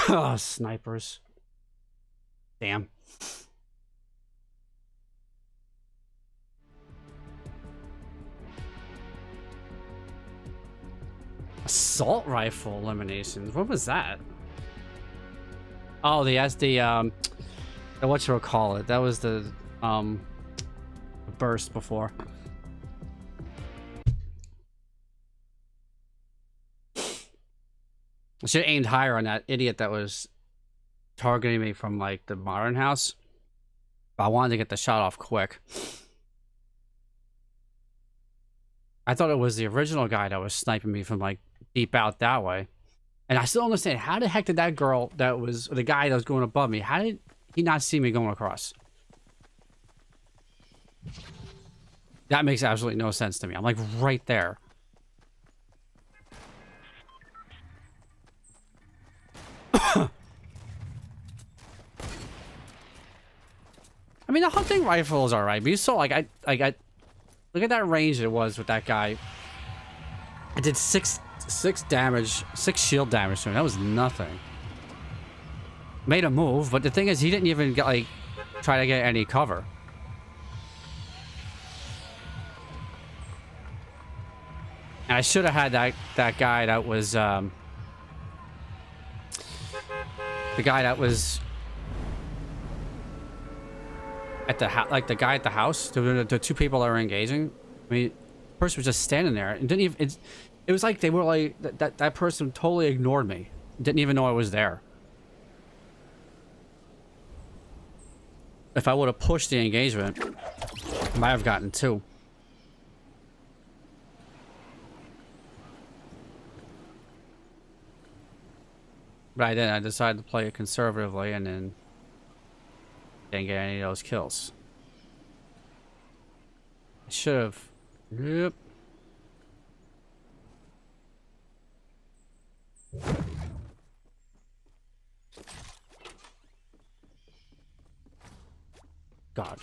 oh, snipers. Damn. Assault rifle eliminations. What was that? Oh, the that's the um, what you call it? That was the um, burst before. I should have aimed higher on that idiot that was targeting me from like the modern house. But I wanted to get the shot off quick. I thought it was the original guy that was sniping me from like deep out that way. And I still understand how the heck did that girl that was the guy that was going above me, how did he not see me going across? That makes absolutely no sense to me. I'm like right there. I mean, the hunting rifle is all right, but you saw like I, like I, look at that range it was with that guy. I did six six damage, six shield damage to him. That was nothing. Made a move, but the thing is, he didn't even get, like, try to get any cover. And I should have had that, that guy that was, um, the guy that was at the like the guy at the house, the, the two people that were engaging. I mean, the person was just standing there and didn't even. It, it was like they were like that. That, that person totally ignored me. Didn't even know I was there. If I would have pushed the engagement, I might have gotten two. But I didn't. I decided to play it conservatively and then didn't get any of those kills. I should have. Yep. God.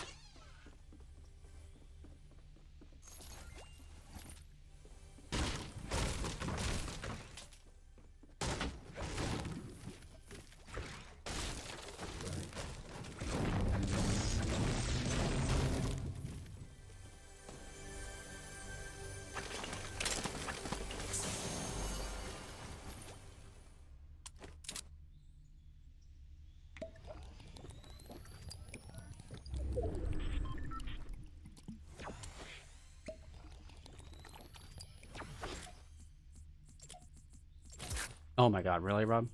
Oh my god, really, Rob?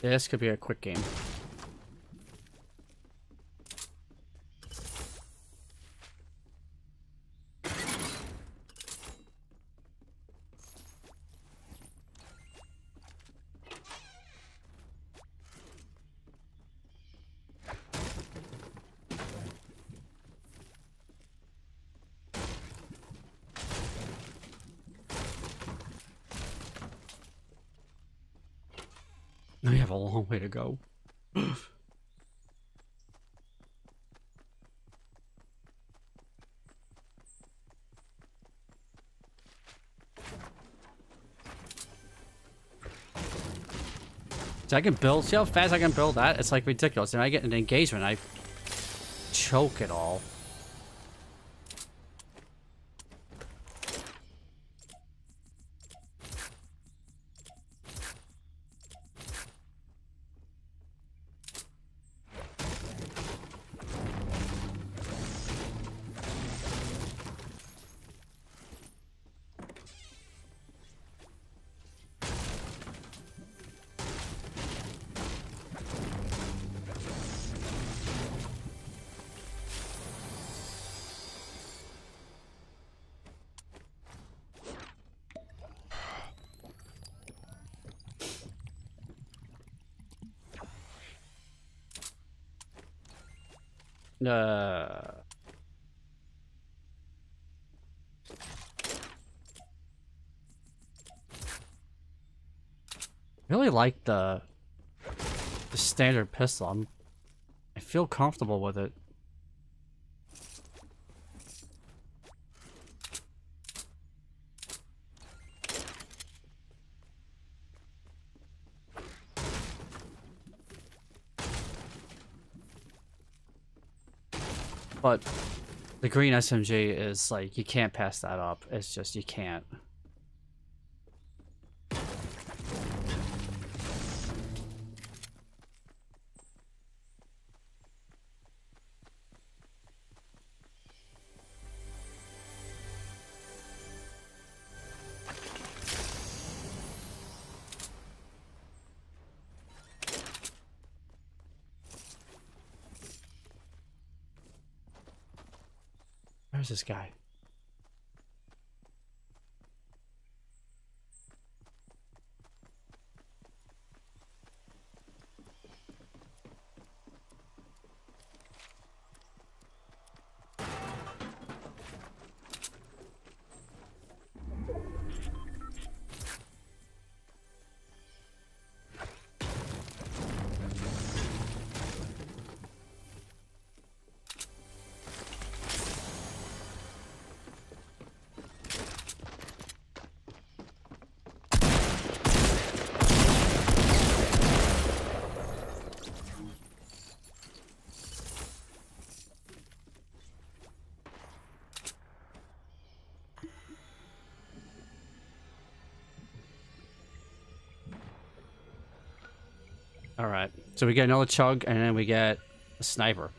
This could be a quick game. Now you have go. So I can build, see how fast I can build that? It's like ridiculous. And I get an engagement, I choke it all. Uh, really like the the standard pistol. I'm, I feel comfortable with it. But the green SMG is like, you can't pass that up. It's just, you can't. Where's this guy? So we get another chug, and then we get a sniper.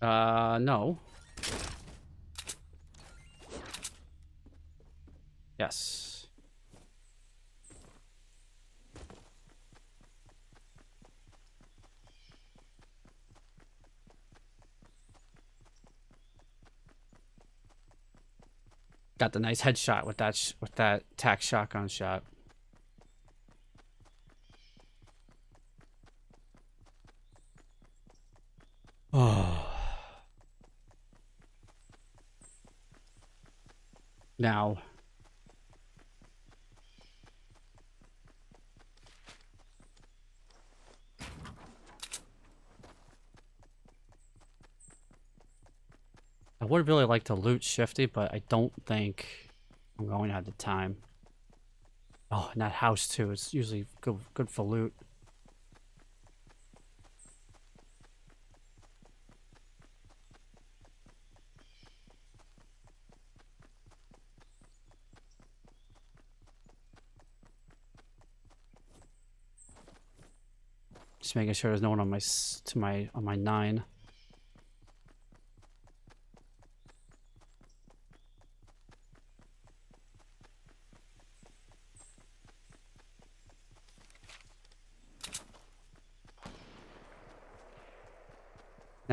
Uh, no. Yes. Got the nice headshot with that with that tac shotgun shot. Oh. Now. Would really like to loot Shifty, but I don't think I'm going to have the time. Oh, and that house too. It's usually good, good for loot. Just making sure there's no one on my to my on my nine.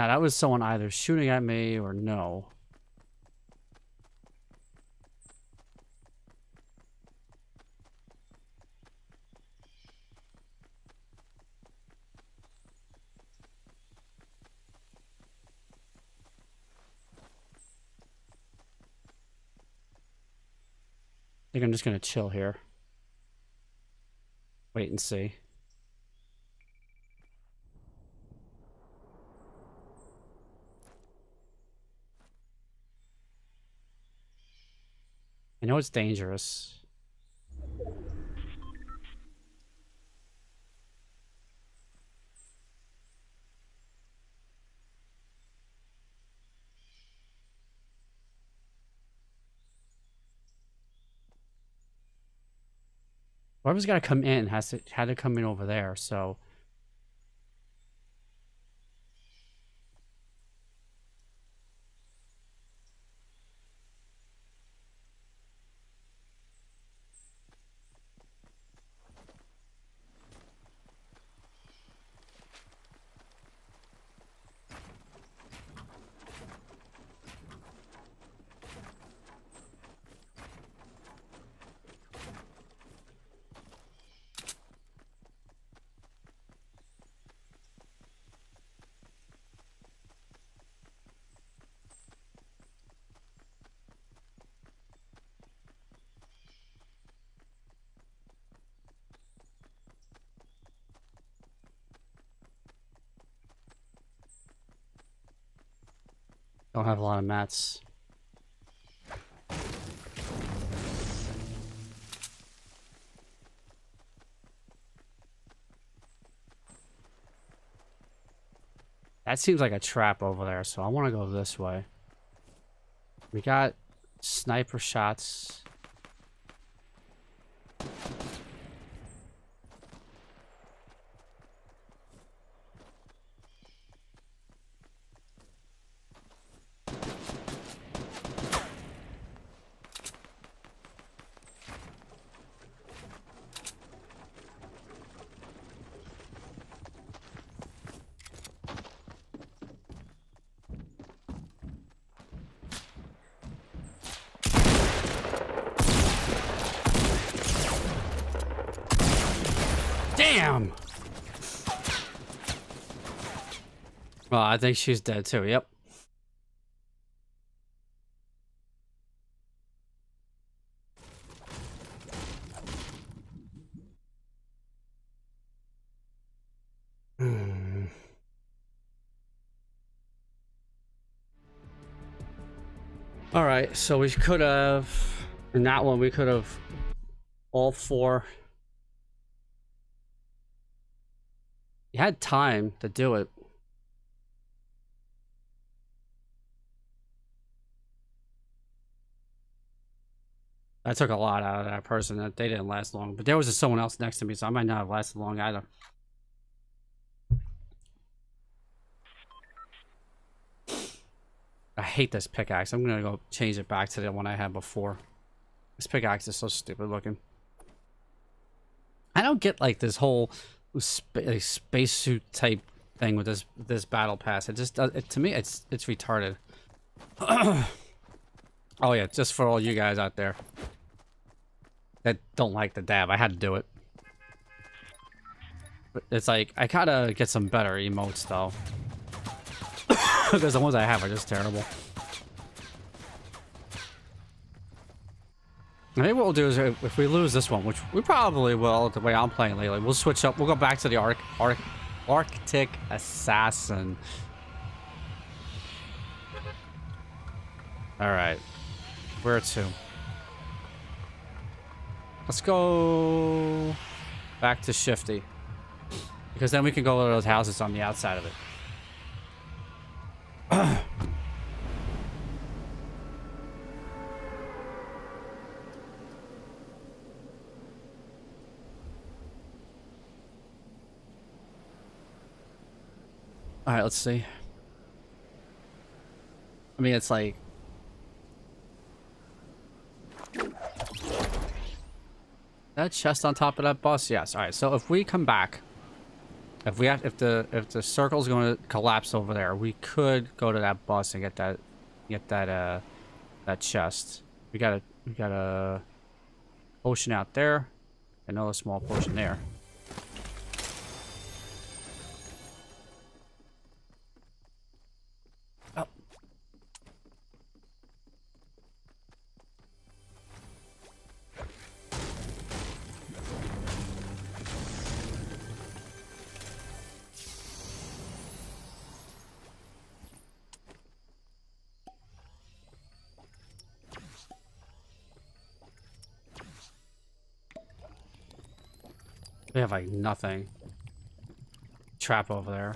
Now that was someone either shooting at me or no. I think I'm just going to chill here. Wait and see. Know it's dangerous. Whoever's got to come in has to had to come in over there. So mats. That seems like a trap over there, so I want to go this way. We got sniper shots. Damn! She's dead too, yep. Hmm. All right, so we could have, in that one, we could have all four You had time to do it. I took a lot out of that person. That they didn't last long, but there was someone else next to me, so I might not have lasted long either. I hate this pickaxe. I'm gonna go change it back to the one I had before. This pickaxe is so stupid looking. I don't get like this whole sp like, spacesuit type thing with this this battle pass. It just does. It, to me, it's it's retarded. oh yeah, just for all you guys out there that don't like the dab, I had to do it. But it's like I gotta get some better emotes though, because the ones I have are just terrible. Maybe what we'll do is if we lose this one, which we probably will, the way I'm playing lately, we'll switch up. We'll go back to the Arc, Arc, Arctic Assassin. All right, where to? Let's go back to Shifty, because then we can go to those houses on the outside of it. Alright, let's see. I mean, it's like... That chest on top of that bus? Yes. Alright, so if we come back... If we have, if the if the circle's going to collapse over there, we could go to that bus and get that get that uh that chest. We got a we got a potion out there, another small portion there. We have like nothing. Trap over there.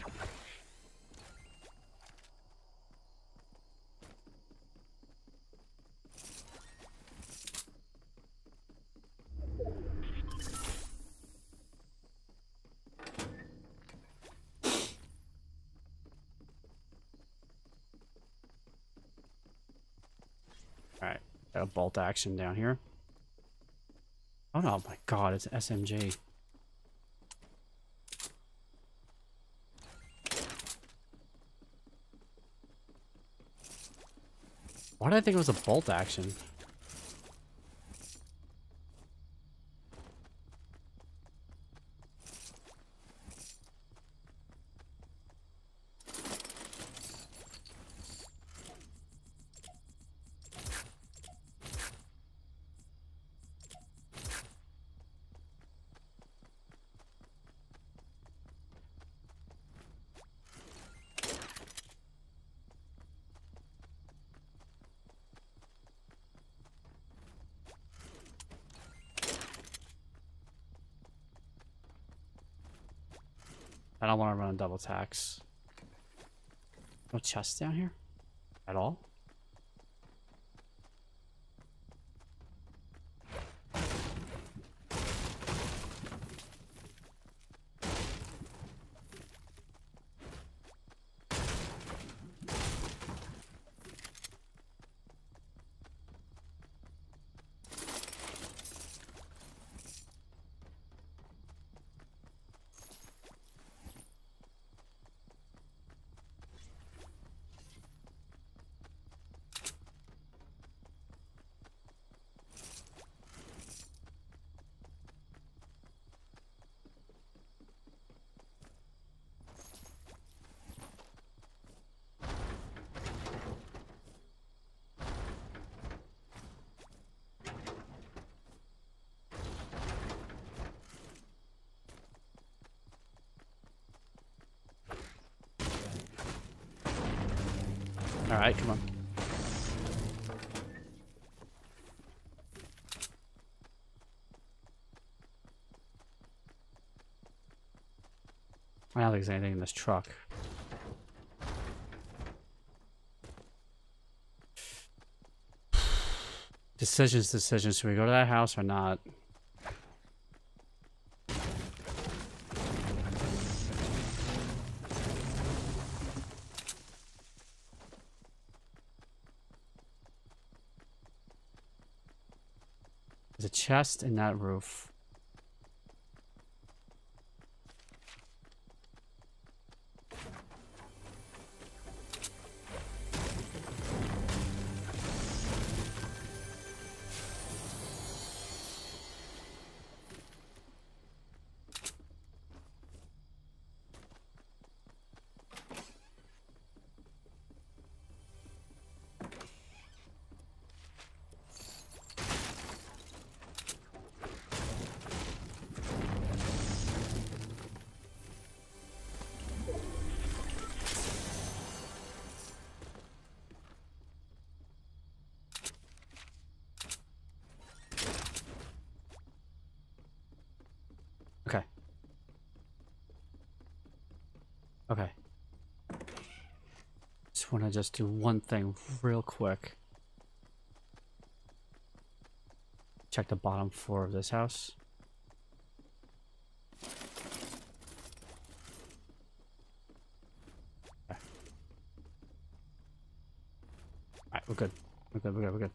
Alright, got a bolt action down here. Oh no, my god, it's SMG. I think it was a bolt action? I don't want to run a double tacs. No chests down here? At all? Alright, come on. I don't think there's anything in this truck. Decisions, decisions. Should we go to that house or not? Chest in that roof. Okay. Just want to just do one thing real quick. Check the bottom floor of this house. Okay. Alright, we're good. We're good, we're good, we're good.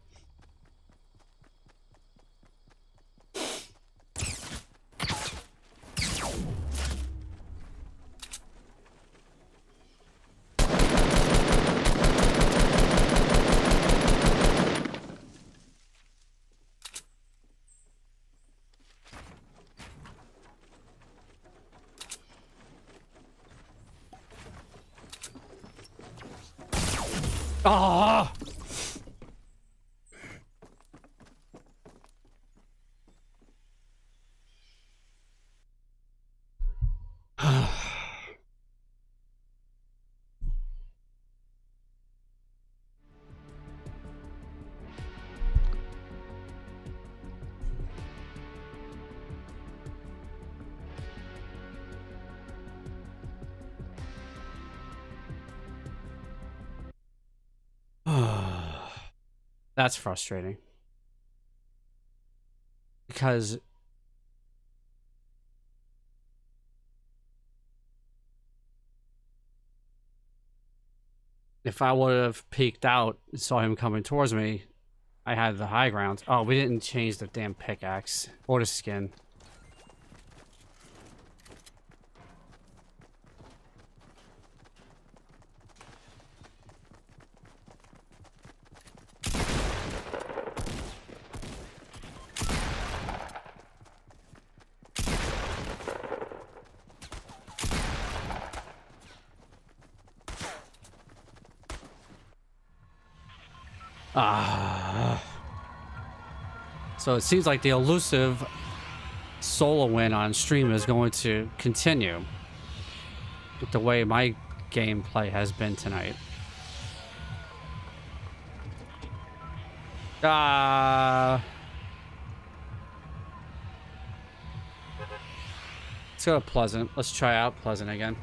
That's frustrating. Because if I would have peeked out and saw him coming towards me, I had the high ground. Oh, we didn't change the damn pickaxe or the skin. Ah. So it seems like the elusive solo win on stream is going to continue with the way my gameplay has been tonight. Ah. Let's go to Pleasant. Let's try out Pleasant again.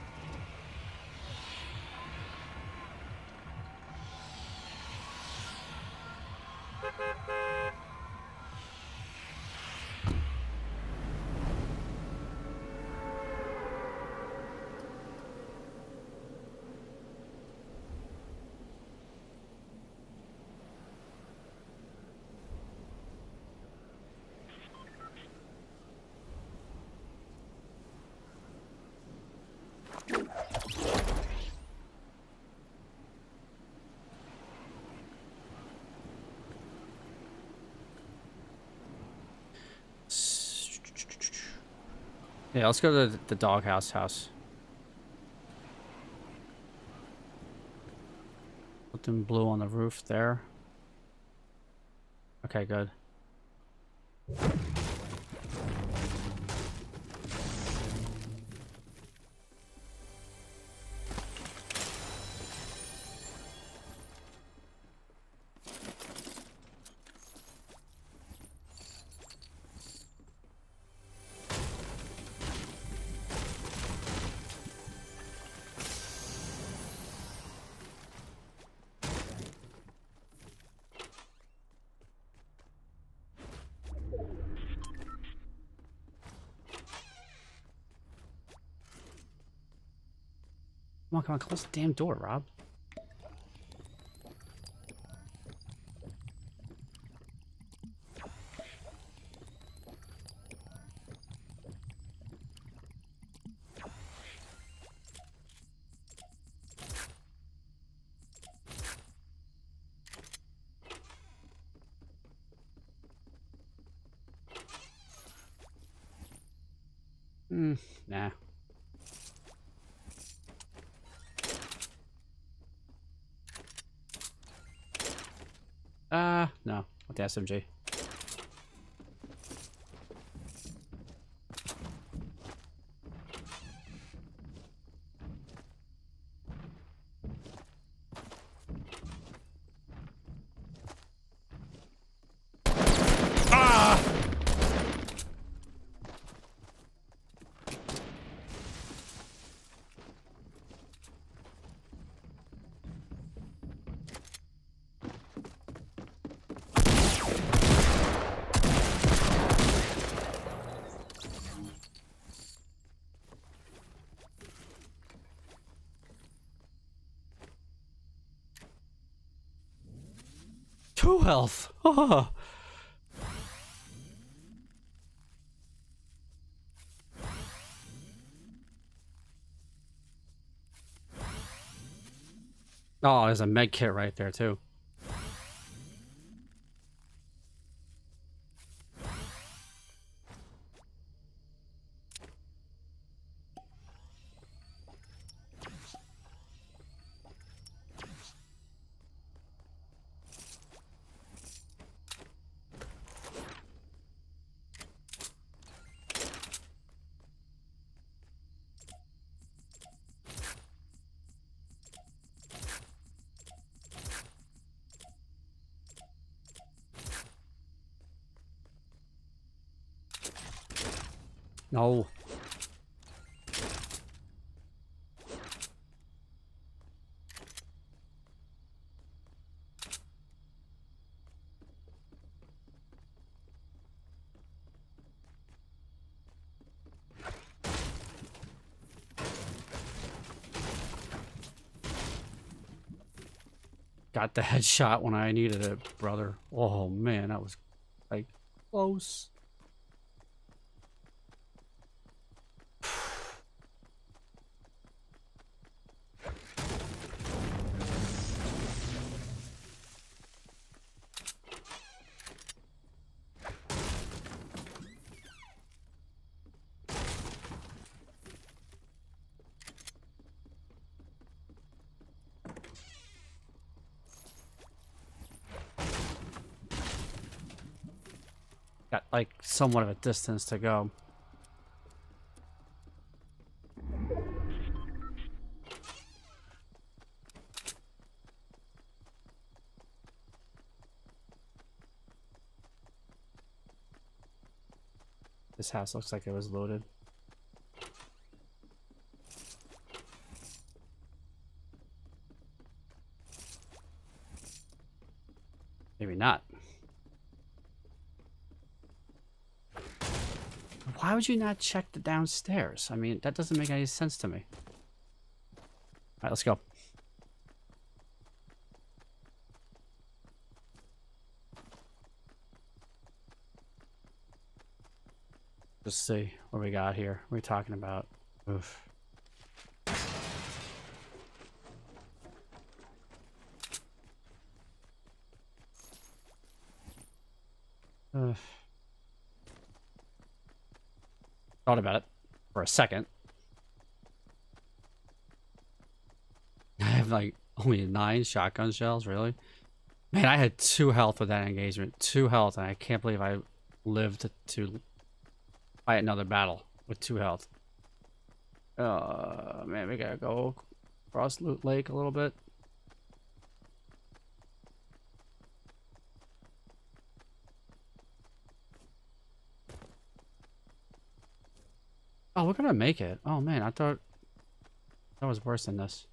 Yeah, let's go to the doghouse house. Something blue on the roof there. Okay, good. Come on, close the damn door, Rob. Hmm, nah. Uh, The SMG. Two health. Oh. There's a med kit right there too. No. Got the headshot when I needed it, brother. Oh man, that was like close. Got like somewhat of a distance to go. This house looks like it was loaded. Maybe not. Why would you not check the downstairs? I mean, that doesn't make any sense to me. Alright, let's go. Let's see what we got here. What are we talking about? Oof. Ugh. Thought about it for a second. I have like only nine shotgun shells, really? Man, I had two health with that engagement. Two health, and I can't believe I lived to fight another battle with two health. Uh, man, we gotta go across Loot Lake a little bit. Oh, we're gonna make it. Oh man, I thought that was worse than this.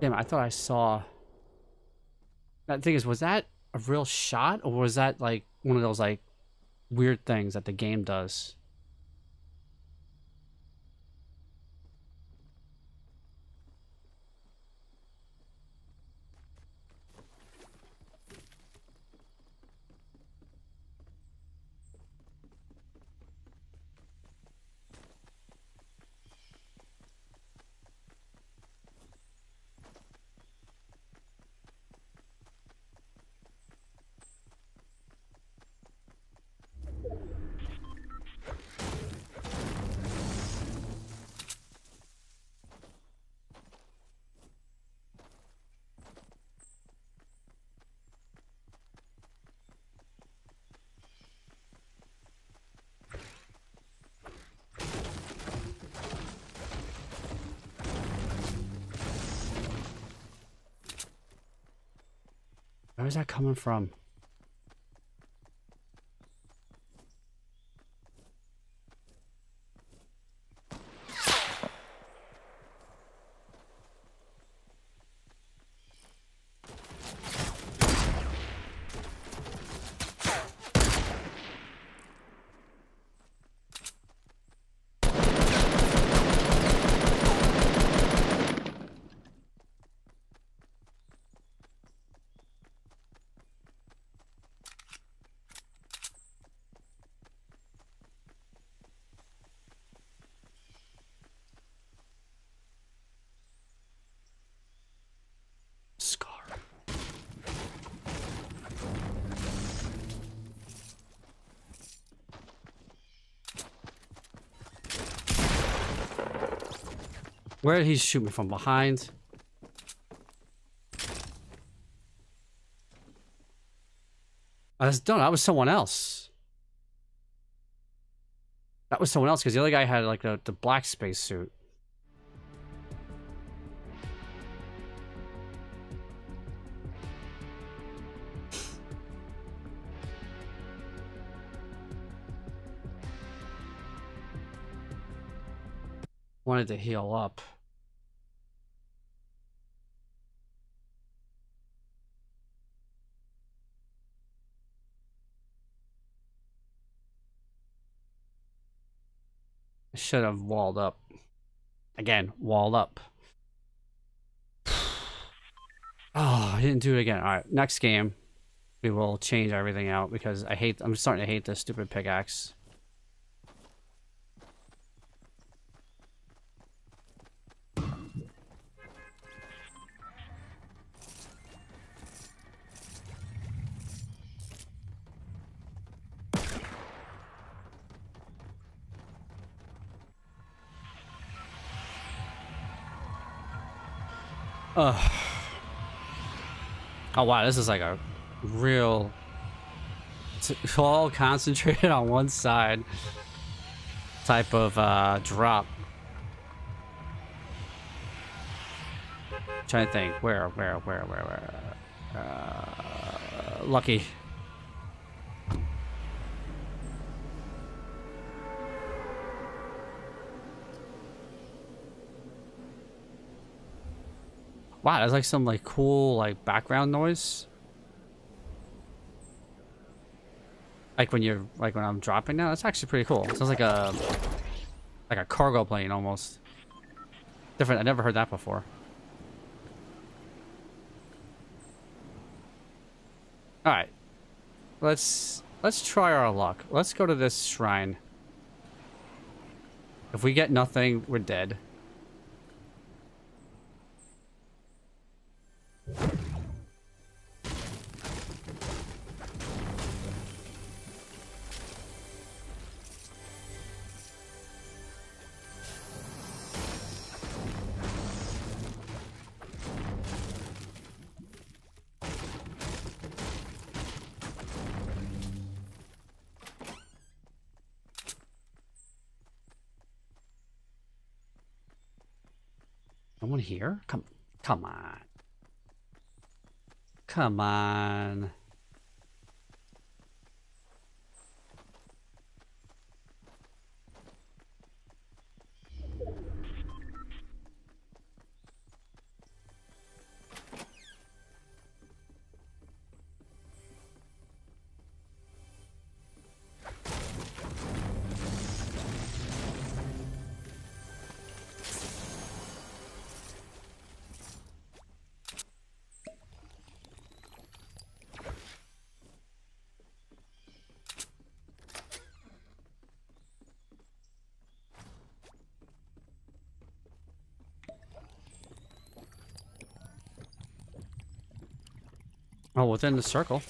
Damn, I thought I saw. That thing is, was that a real shot, or was that like one of those like weird things that the game does? Where's that coming from? Scar. Where did he shoot me from behind? I was done. That was someone else. That was someone else because the other guy had like the, the black space suit. Wanted to heal up. Should have walled up. Again, walled up. Oh, I didn't do it again. All right, next game, we will change everything out because I hate. I'm starting to hate this stupid pickaxe. Ugh. Oh wow, this is like a real it's all concentrated on one side type of uh, drop. trying to think where, where, where, where, where. Uh, lucky. Wow, that's like some like cool like background noise. Like when you're like when I'm dropping now, that's actually pretty cool. Sounds like a like a cargo plane almost. Different. I never heard that before. All right, let's let's try our luck. Let's go to this shrine. If we get nothing, we're dead. Here? Come, come on. Come on. Within the circle.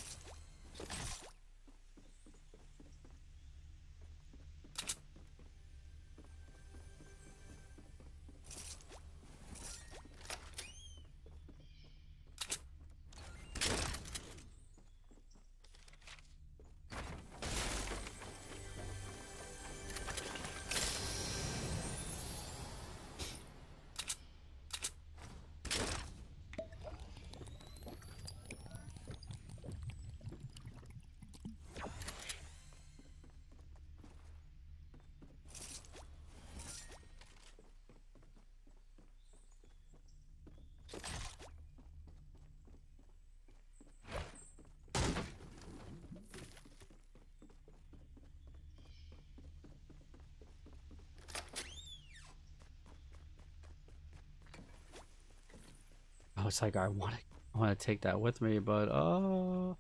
It's like I want to, want to take that with me, but uh,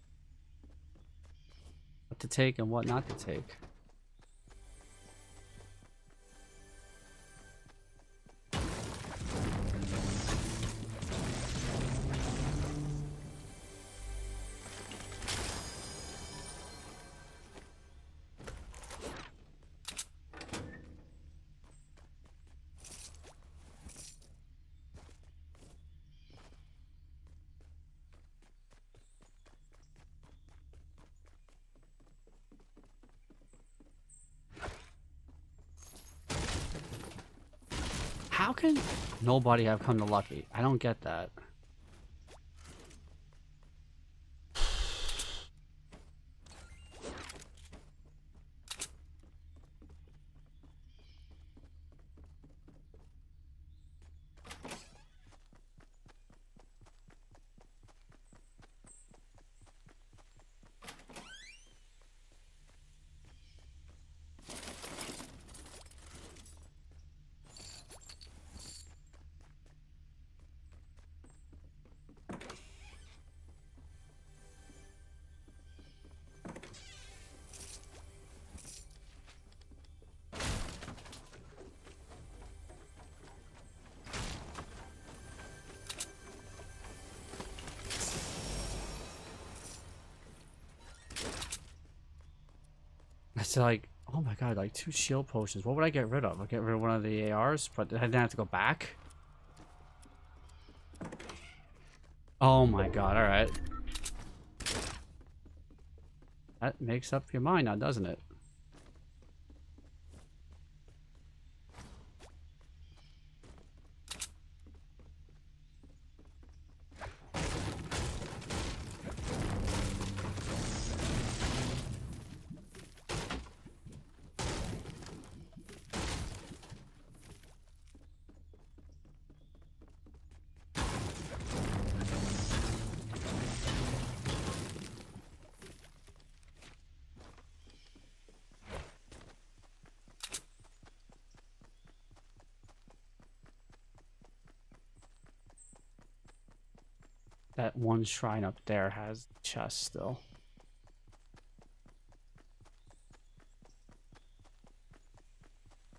what to take and what not to take. Nobody have come to Lucky? I don't get that. It's like, oh my god, like two shield potions. What would I get rid of? I'll get rid of one of the ARs, but I didn't have to go back. Oh my god, alright. That makes up your mind now, doesn't it? That one shrine up there has chest still.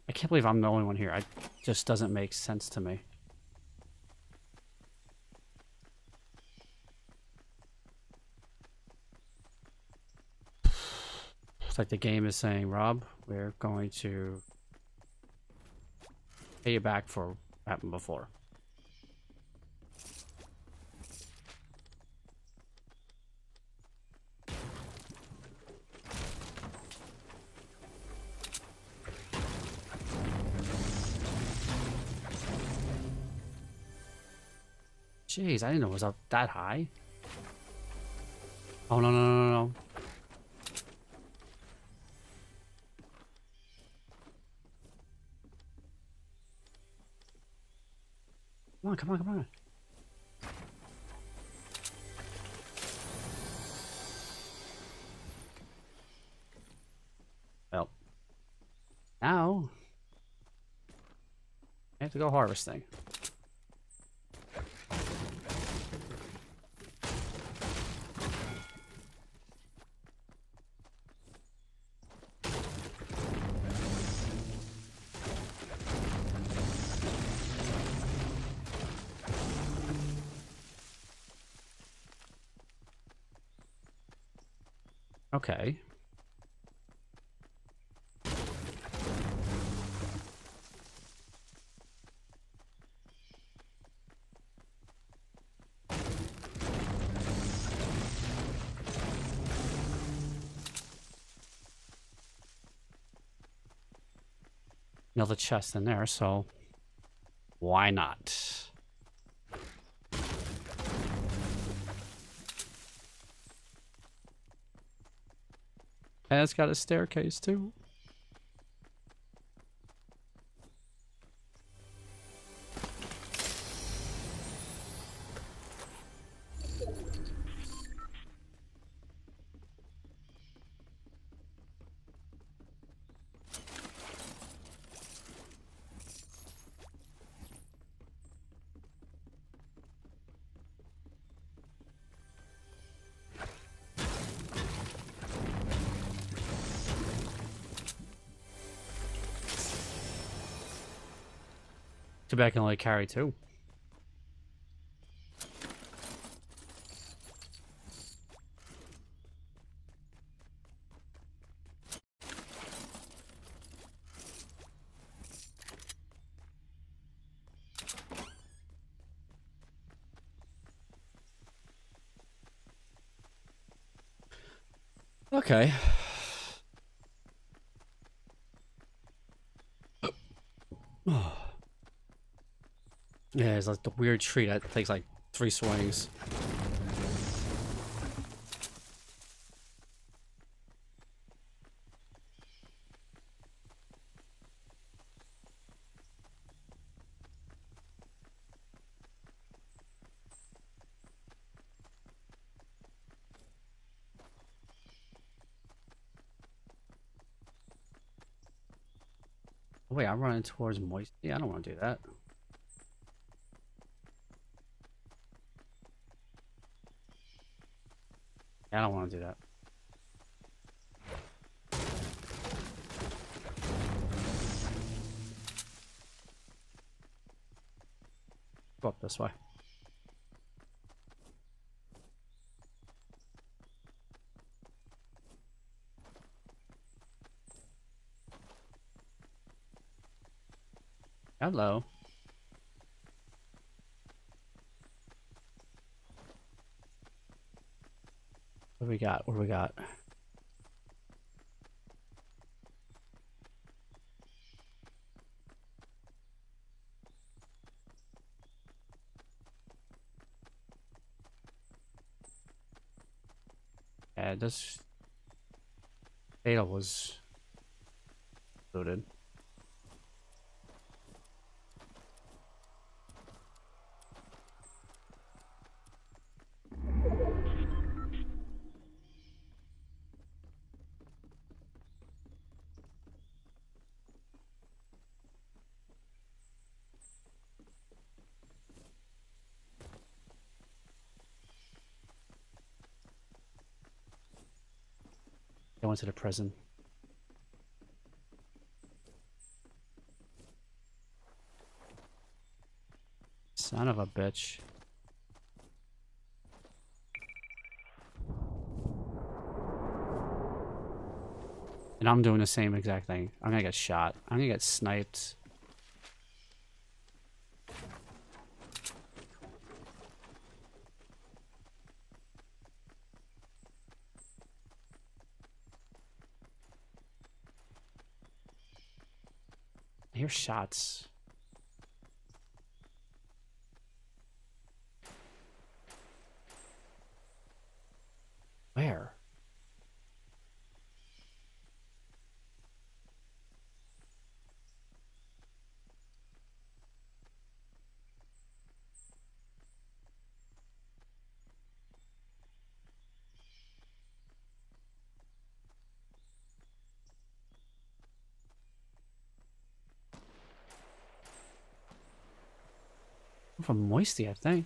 I can't believe I'm the only one here. It just doesn't make sense to me. It's like the game is saying, Rob, we're going to pay you back for what happened before. Jeez, I didn't know it was up that high. Oh, no, no, no, no, no. Come on, come on, come on. Well. Now. I have to go harvesting. Okay. Another chest in there, so why not? And it's got a staircase too. Too I can only carry two. Okay. The weird tree that takes like three swings. Wait, I'm running towards Moisty. I don't want to do that. I don't want to do that. Go up this way. Hello. What we got? What we got? Yeah, this data was loaded. Into the prison. Son of a bitch. And I'm doing the same exact thing. I'm gonna get shot. I'm gonna get sniped. Hear shots. Where? From Moisty, I think.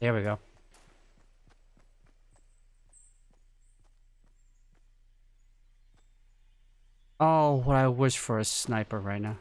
There we go. Oh, what I wish for a sniper right now.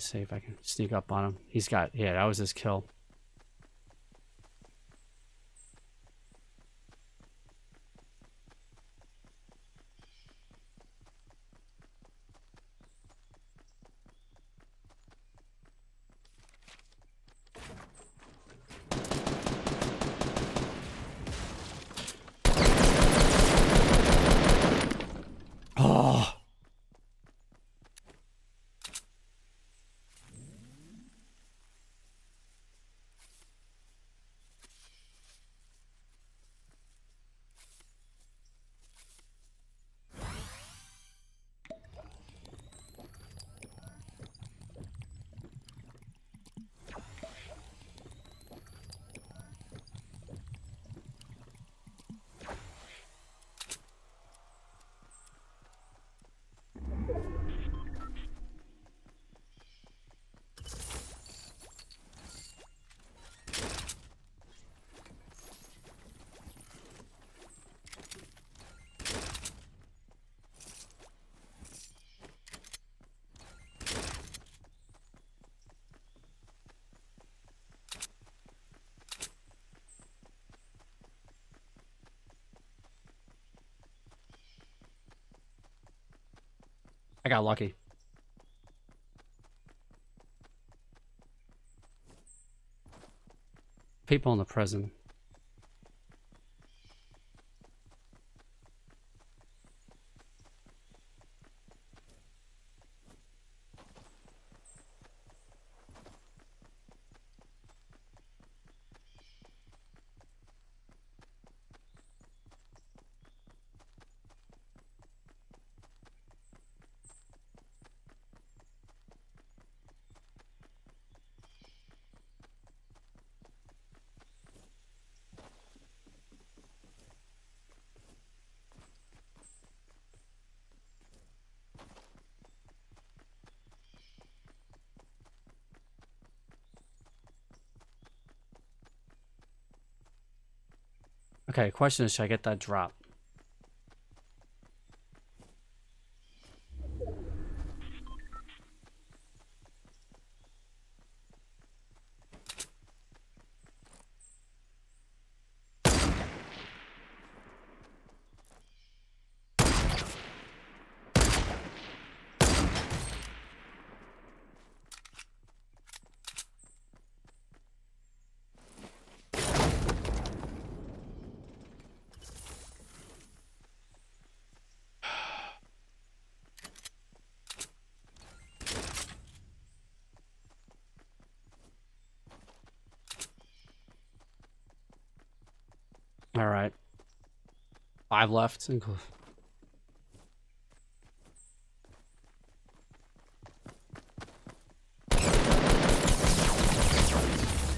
See if I can sneak up on him. He's got, yeah, that was his kill. I got lucky. People in the prison. Okay, question is, should I get that drop? All right. Five left.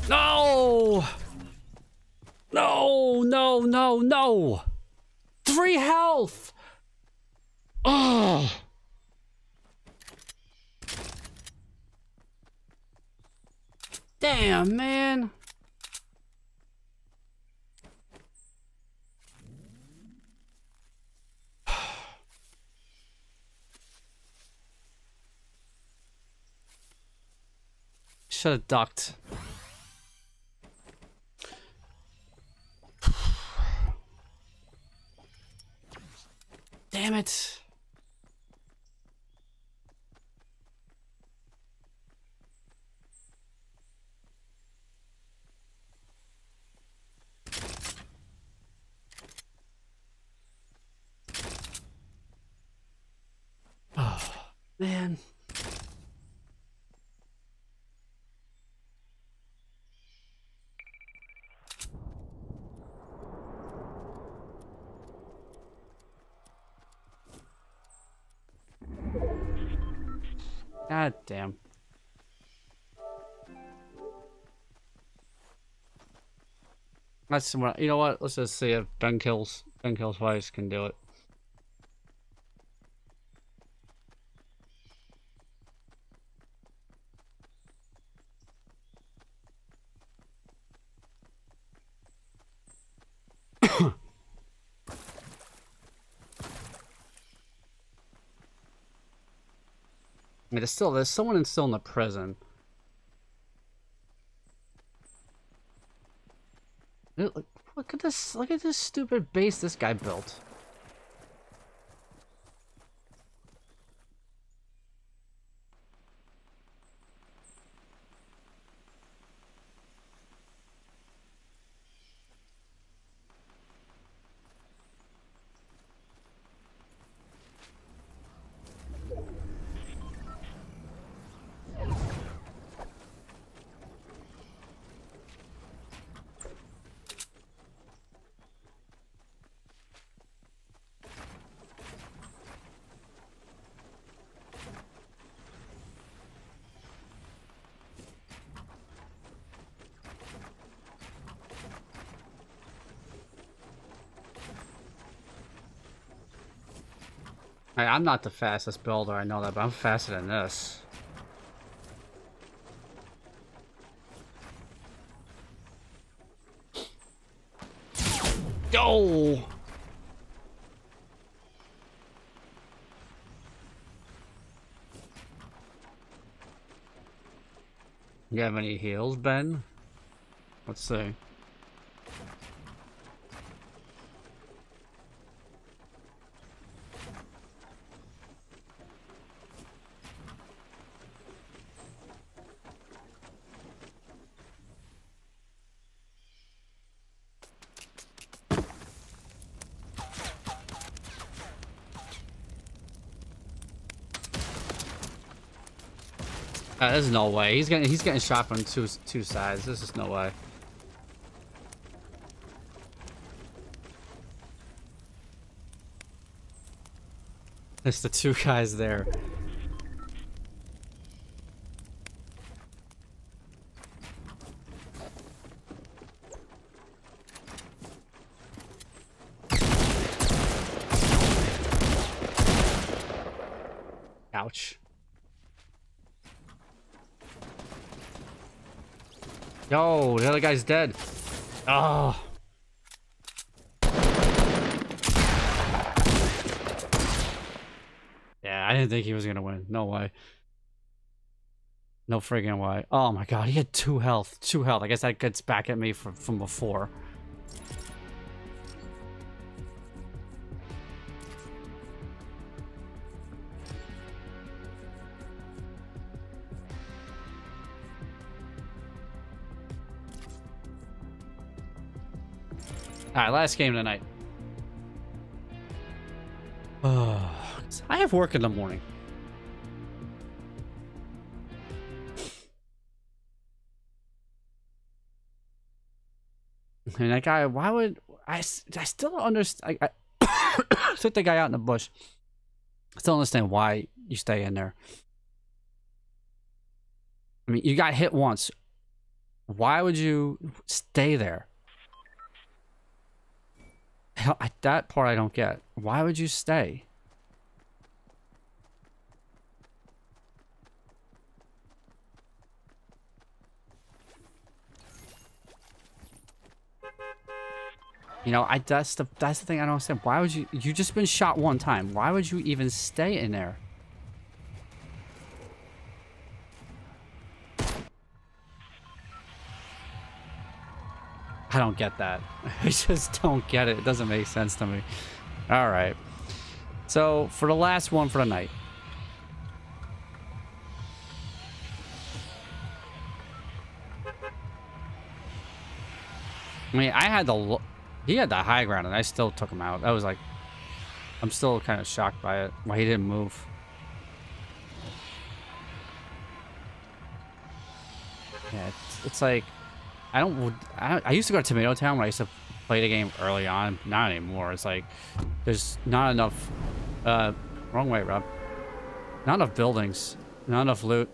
No! No, no, no, no! Three health! Oh! Damn, man. Should have ducked. Damn it. You know. What? Let's just see if Ben kills Ben kills twice can do it. I mean, there's still there's someone still in the prison. Look, at this! Look at this stupid base this guy built. I'm not the fastest builder, I know that, but I'm faster than this. Go! You have any heals, Ben? Let's see. There's no way. He's getting he's getting shot from two two sides. There's just no way. There's the two guys there. Ouch. Yo, the other guy's dead. Oh. Yeah, I didn't think he was gonna win. No way. No friggin' way. Oh my god, he had two health. Two health. I guess that gets back at me from, from before. Last game tonight. I have work in the morning. And that guy, why would I? I still don't understand. I, I took the guy out in the bush. I still understand why you stay in there. I mean, you got hit once. Why would you stay there? That part I don't get. Why would you stay? You know, I that's the that's the thing I don't understand. Why would you you just been shot one time? Why would you even stay in there? I don't get that. I just don't get it. It doesn't make sense to me. All right. So for the last one for the night. I mean, I had the he had the high ground, and I still took him out. I was like, I'm still kind of shocked by it. Why he didn't move. Yeah, it's, it's like I don't, I, I used to go to Tomato Town when I used to play the game early on. Not anymore. It's like there's not enough. Uh, wrong way, Rob. Not enough buildings. Not enough loot.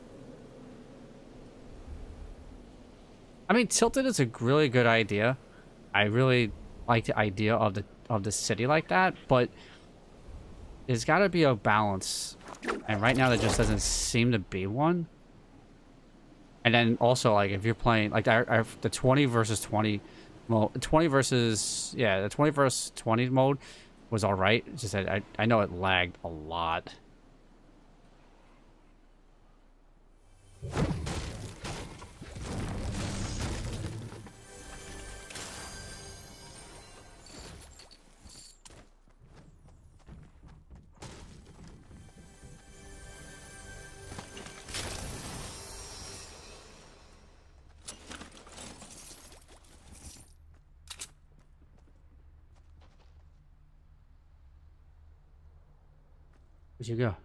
I mean, Tilted is a really good idea. I really like the idea of the of the city like that, but there's got to be a balance, and right now there just doesn't seem to be one. And then also like if you're playing like I, the 20 versus 20 mode, 20 versus yeah, the 20 versus 20 mode was all right. It's just that I, I know it lagged a lot. You go?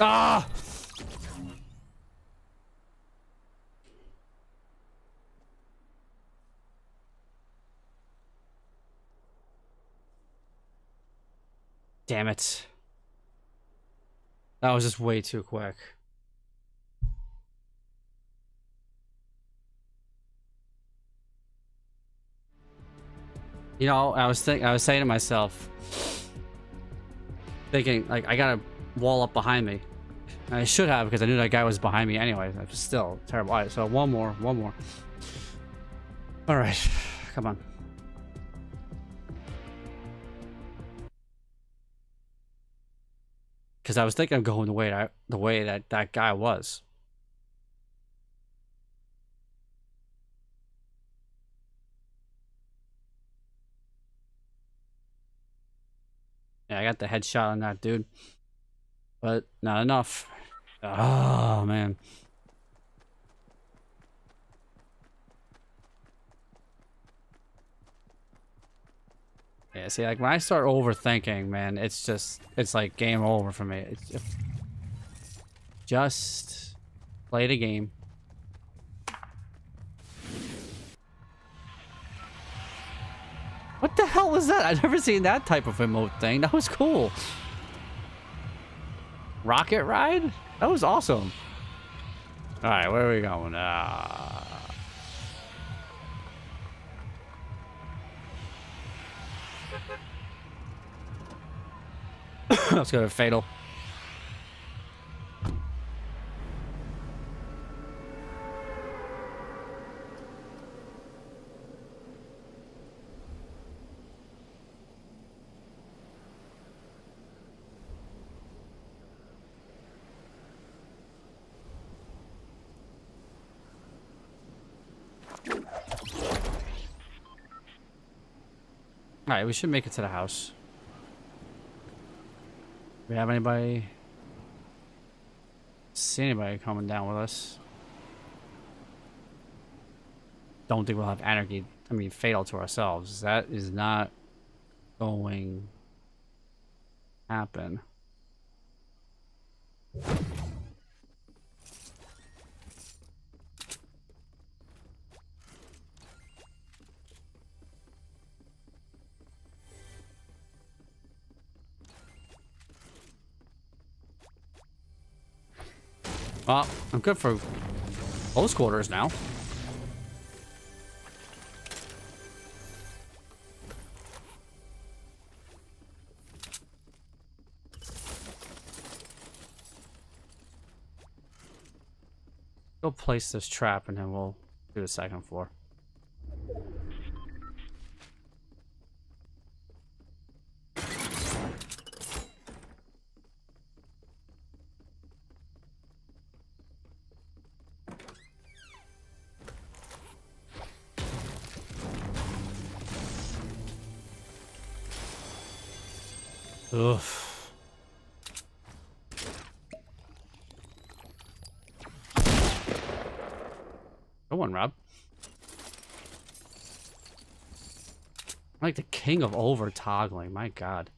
Ah! Damn it. That was just way too quick. You know, I was think I was saying to myself, thinking like I got a wall up behind me. And I should have because I knew that guy was behind me anyway. That was still terrible. All right, so one more, one more. All right, come on. Because I was thinking of going the way that the way that that guy was. Yeah, I got the headshot on that dude. But not enough. Oh, man. Yeah, see, like when I start overthinking, man, it's just, it's like game over for me. Just, just play the game. What the hell was that? I've never seen that type of emote thing. That was cool. Rocket ride? That was awesome. All right, where are we going? Uh... Let's go to Fatal. Alright, we should make it to the house. We have anybody... See anybody coming down with us? Don't think we'll have anarchy. I mean, fatal to ourselves. That is not going to happen. I'm good for close quarters now. Go place this trap and then we'll do the second floor. King of over toggling. My God.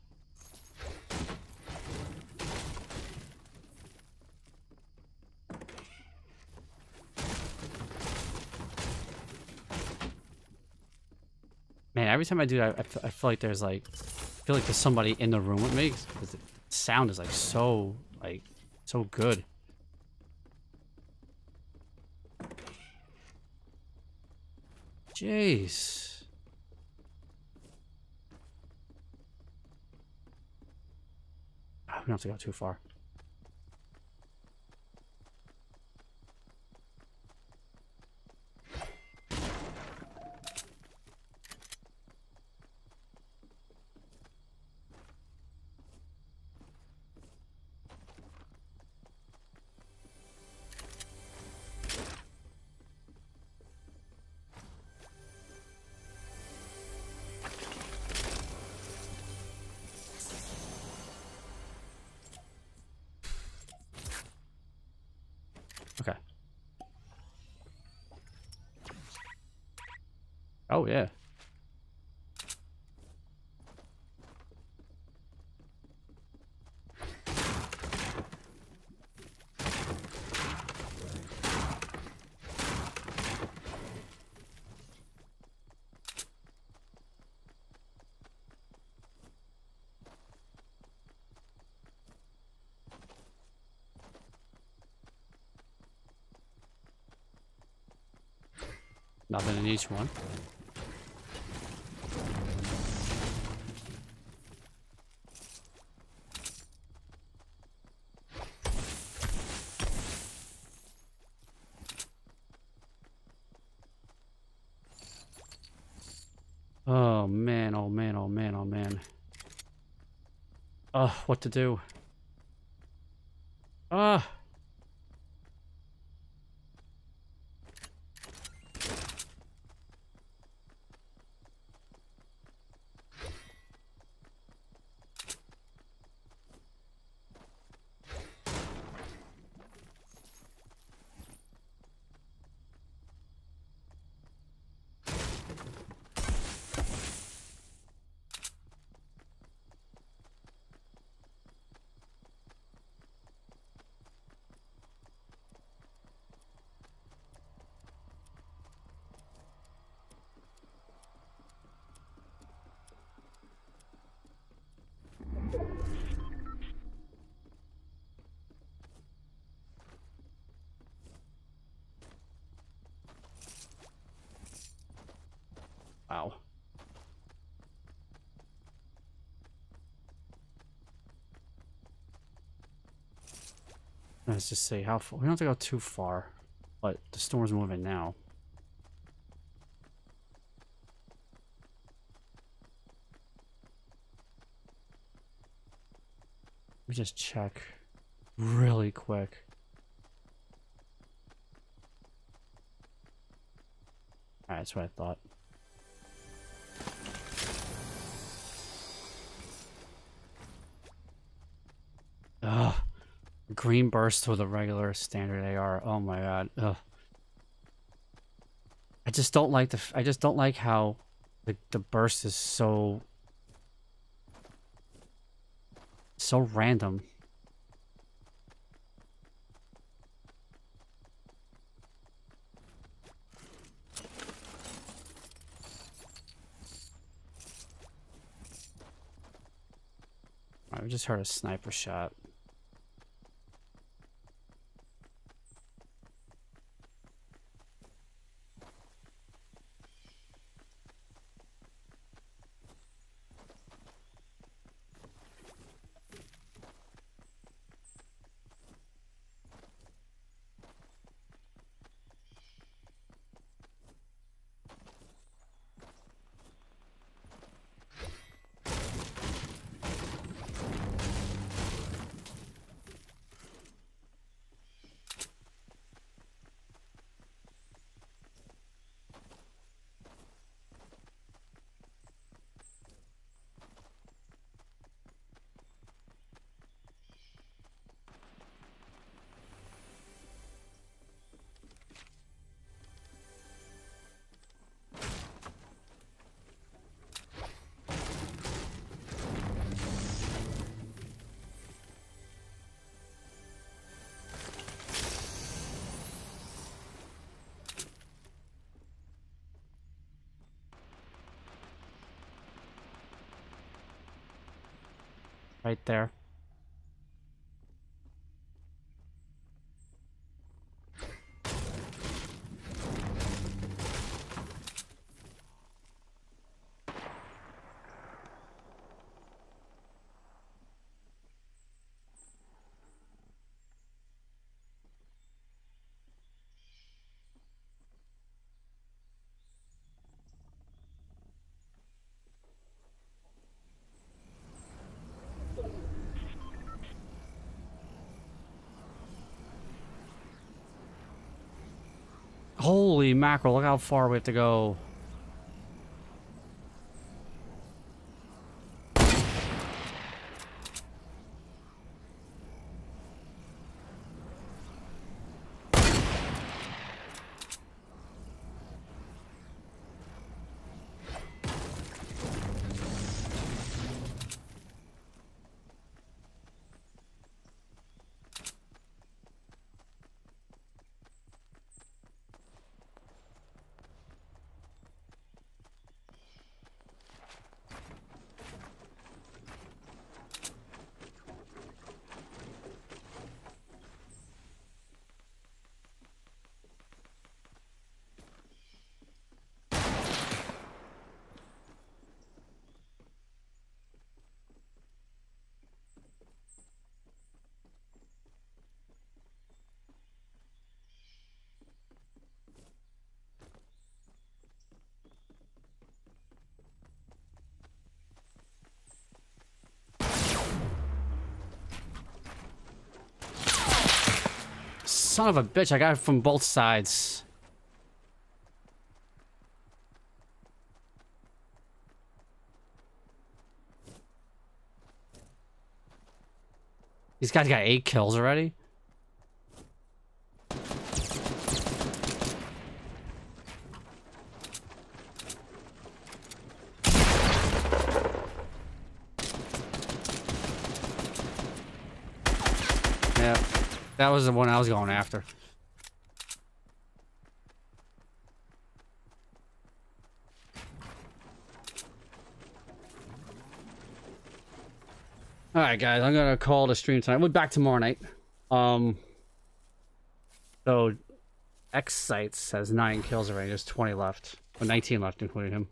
Man, every time I do that, I I feel like there's like, I feel like there's somebody in the room with me. Cause the sound is like so, like, so good. Jeez. I don't have to go too far. Nothing in each one. Oh man, oh man, oh man, oh man. Oh, what to do? Ah. Wow. Let's just see how far. We don't have to go too far, but the storm's moving now. Let me just check really quick. That's what I thought. Green burst with a regular standard AR. Oh my god. Ugh. I just don't like the. I just don't like how the the burst is so so random. I just heard a sniper shot. There. Mackerel, look how far we have to go. Son of a bitch, I got it from both sides. These guys got eight kills already? Yeah, that was the one I was going after. All right, guys, I'm gonna call the stream tonight. We're back tomorrow night. Um, so X sites has nine kills already. There's 20 left, or 19 left, including him.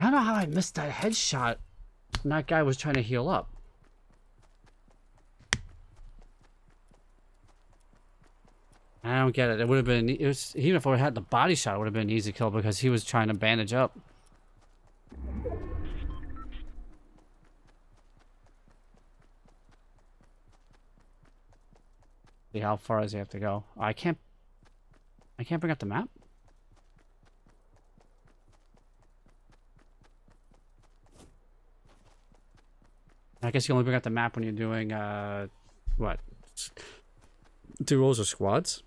I don't know how I missed that headshot. That guy was trying to heal up. I don't get it. It would have been it was even if I had the body shot, it would have been an easy kill because he was trying to bandage up. See how far does he have to go? I can't. I can't bring up the map. I guess you only bring up the map when you're doing uh, what? Duos or squads?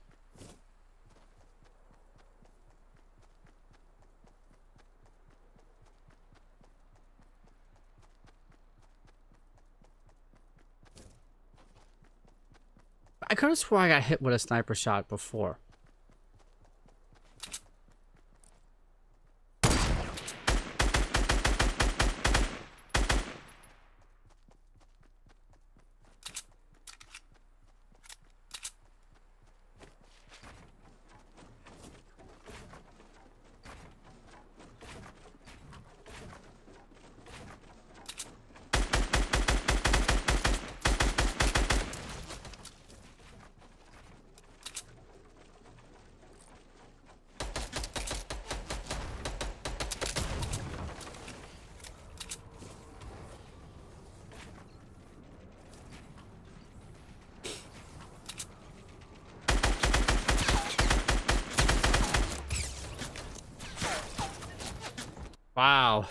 I could have swore I got hit with a sniper shot before. Wow.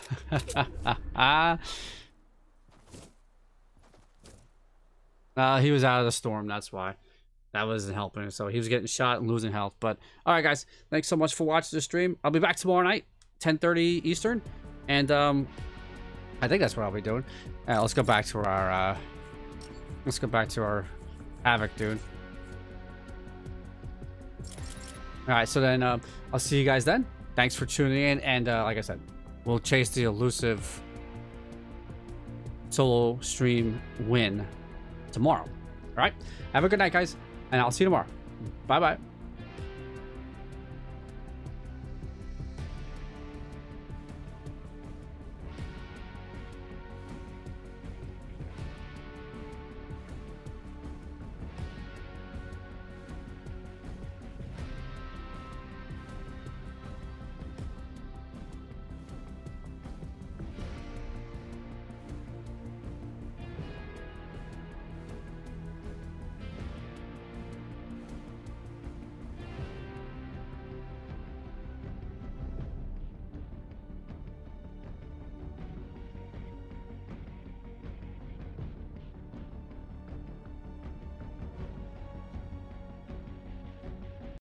uh, he was out of the storm, that's why. That wasn't helping. So he was getting shot and losing health. But all right, guys, thanks so much for watching the stream. I'll be back tomorrow night, 10:30 Eastern, and um, I think that's what I'll be doing. All right, let's go back to our uh, let's go back to our havoc, dude. All right, so then uh, I'll see you guys then. Thanks for tuning in, and uh, like I said, we'll chase the elusive solo stream win tomorrow. All right. Have a good night, guys, and I'll see you tomorrow. Bye bye.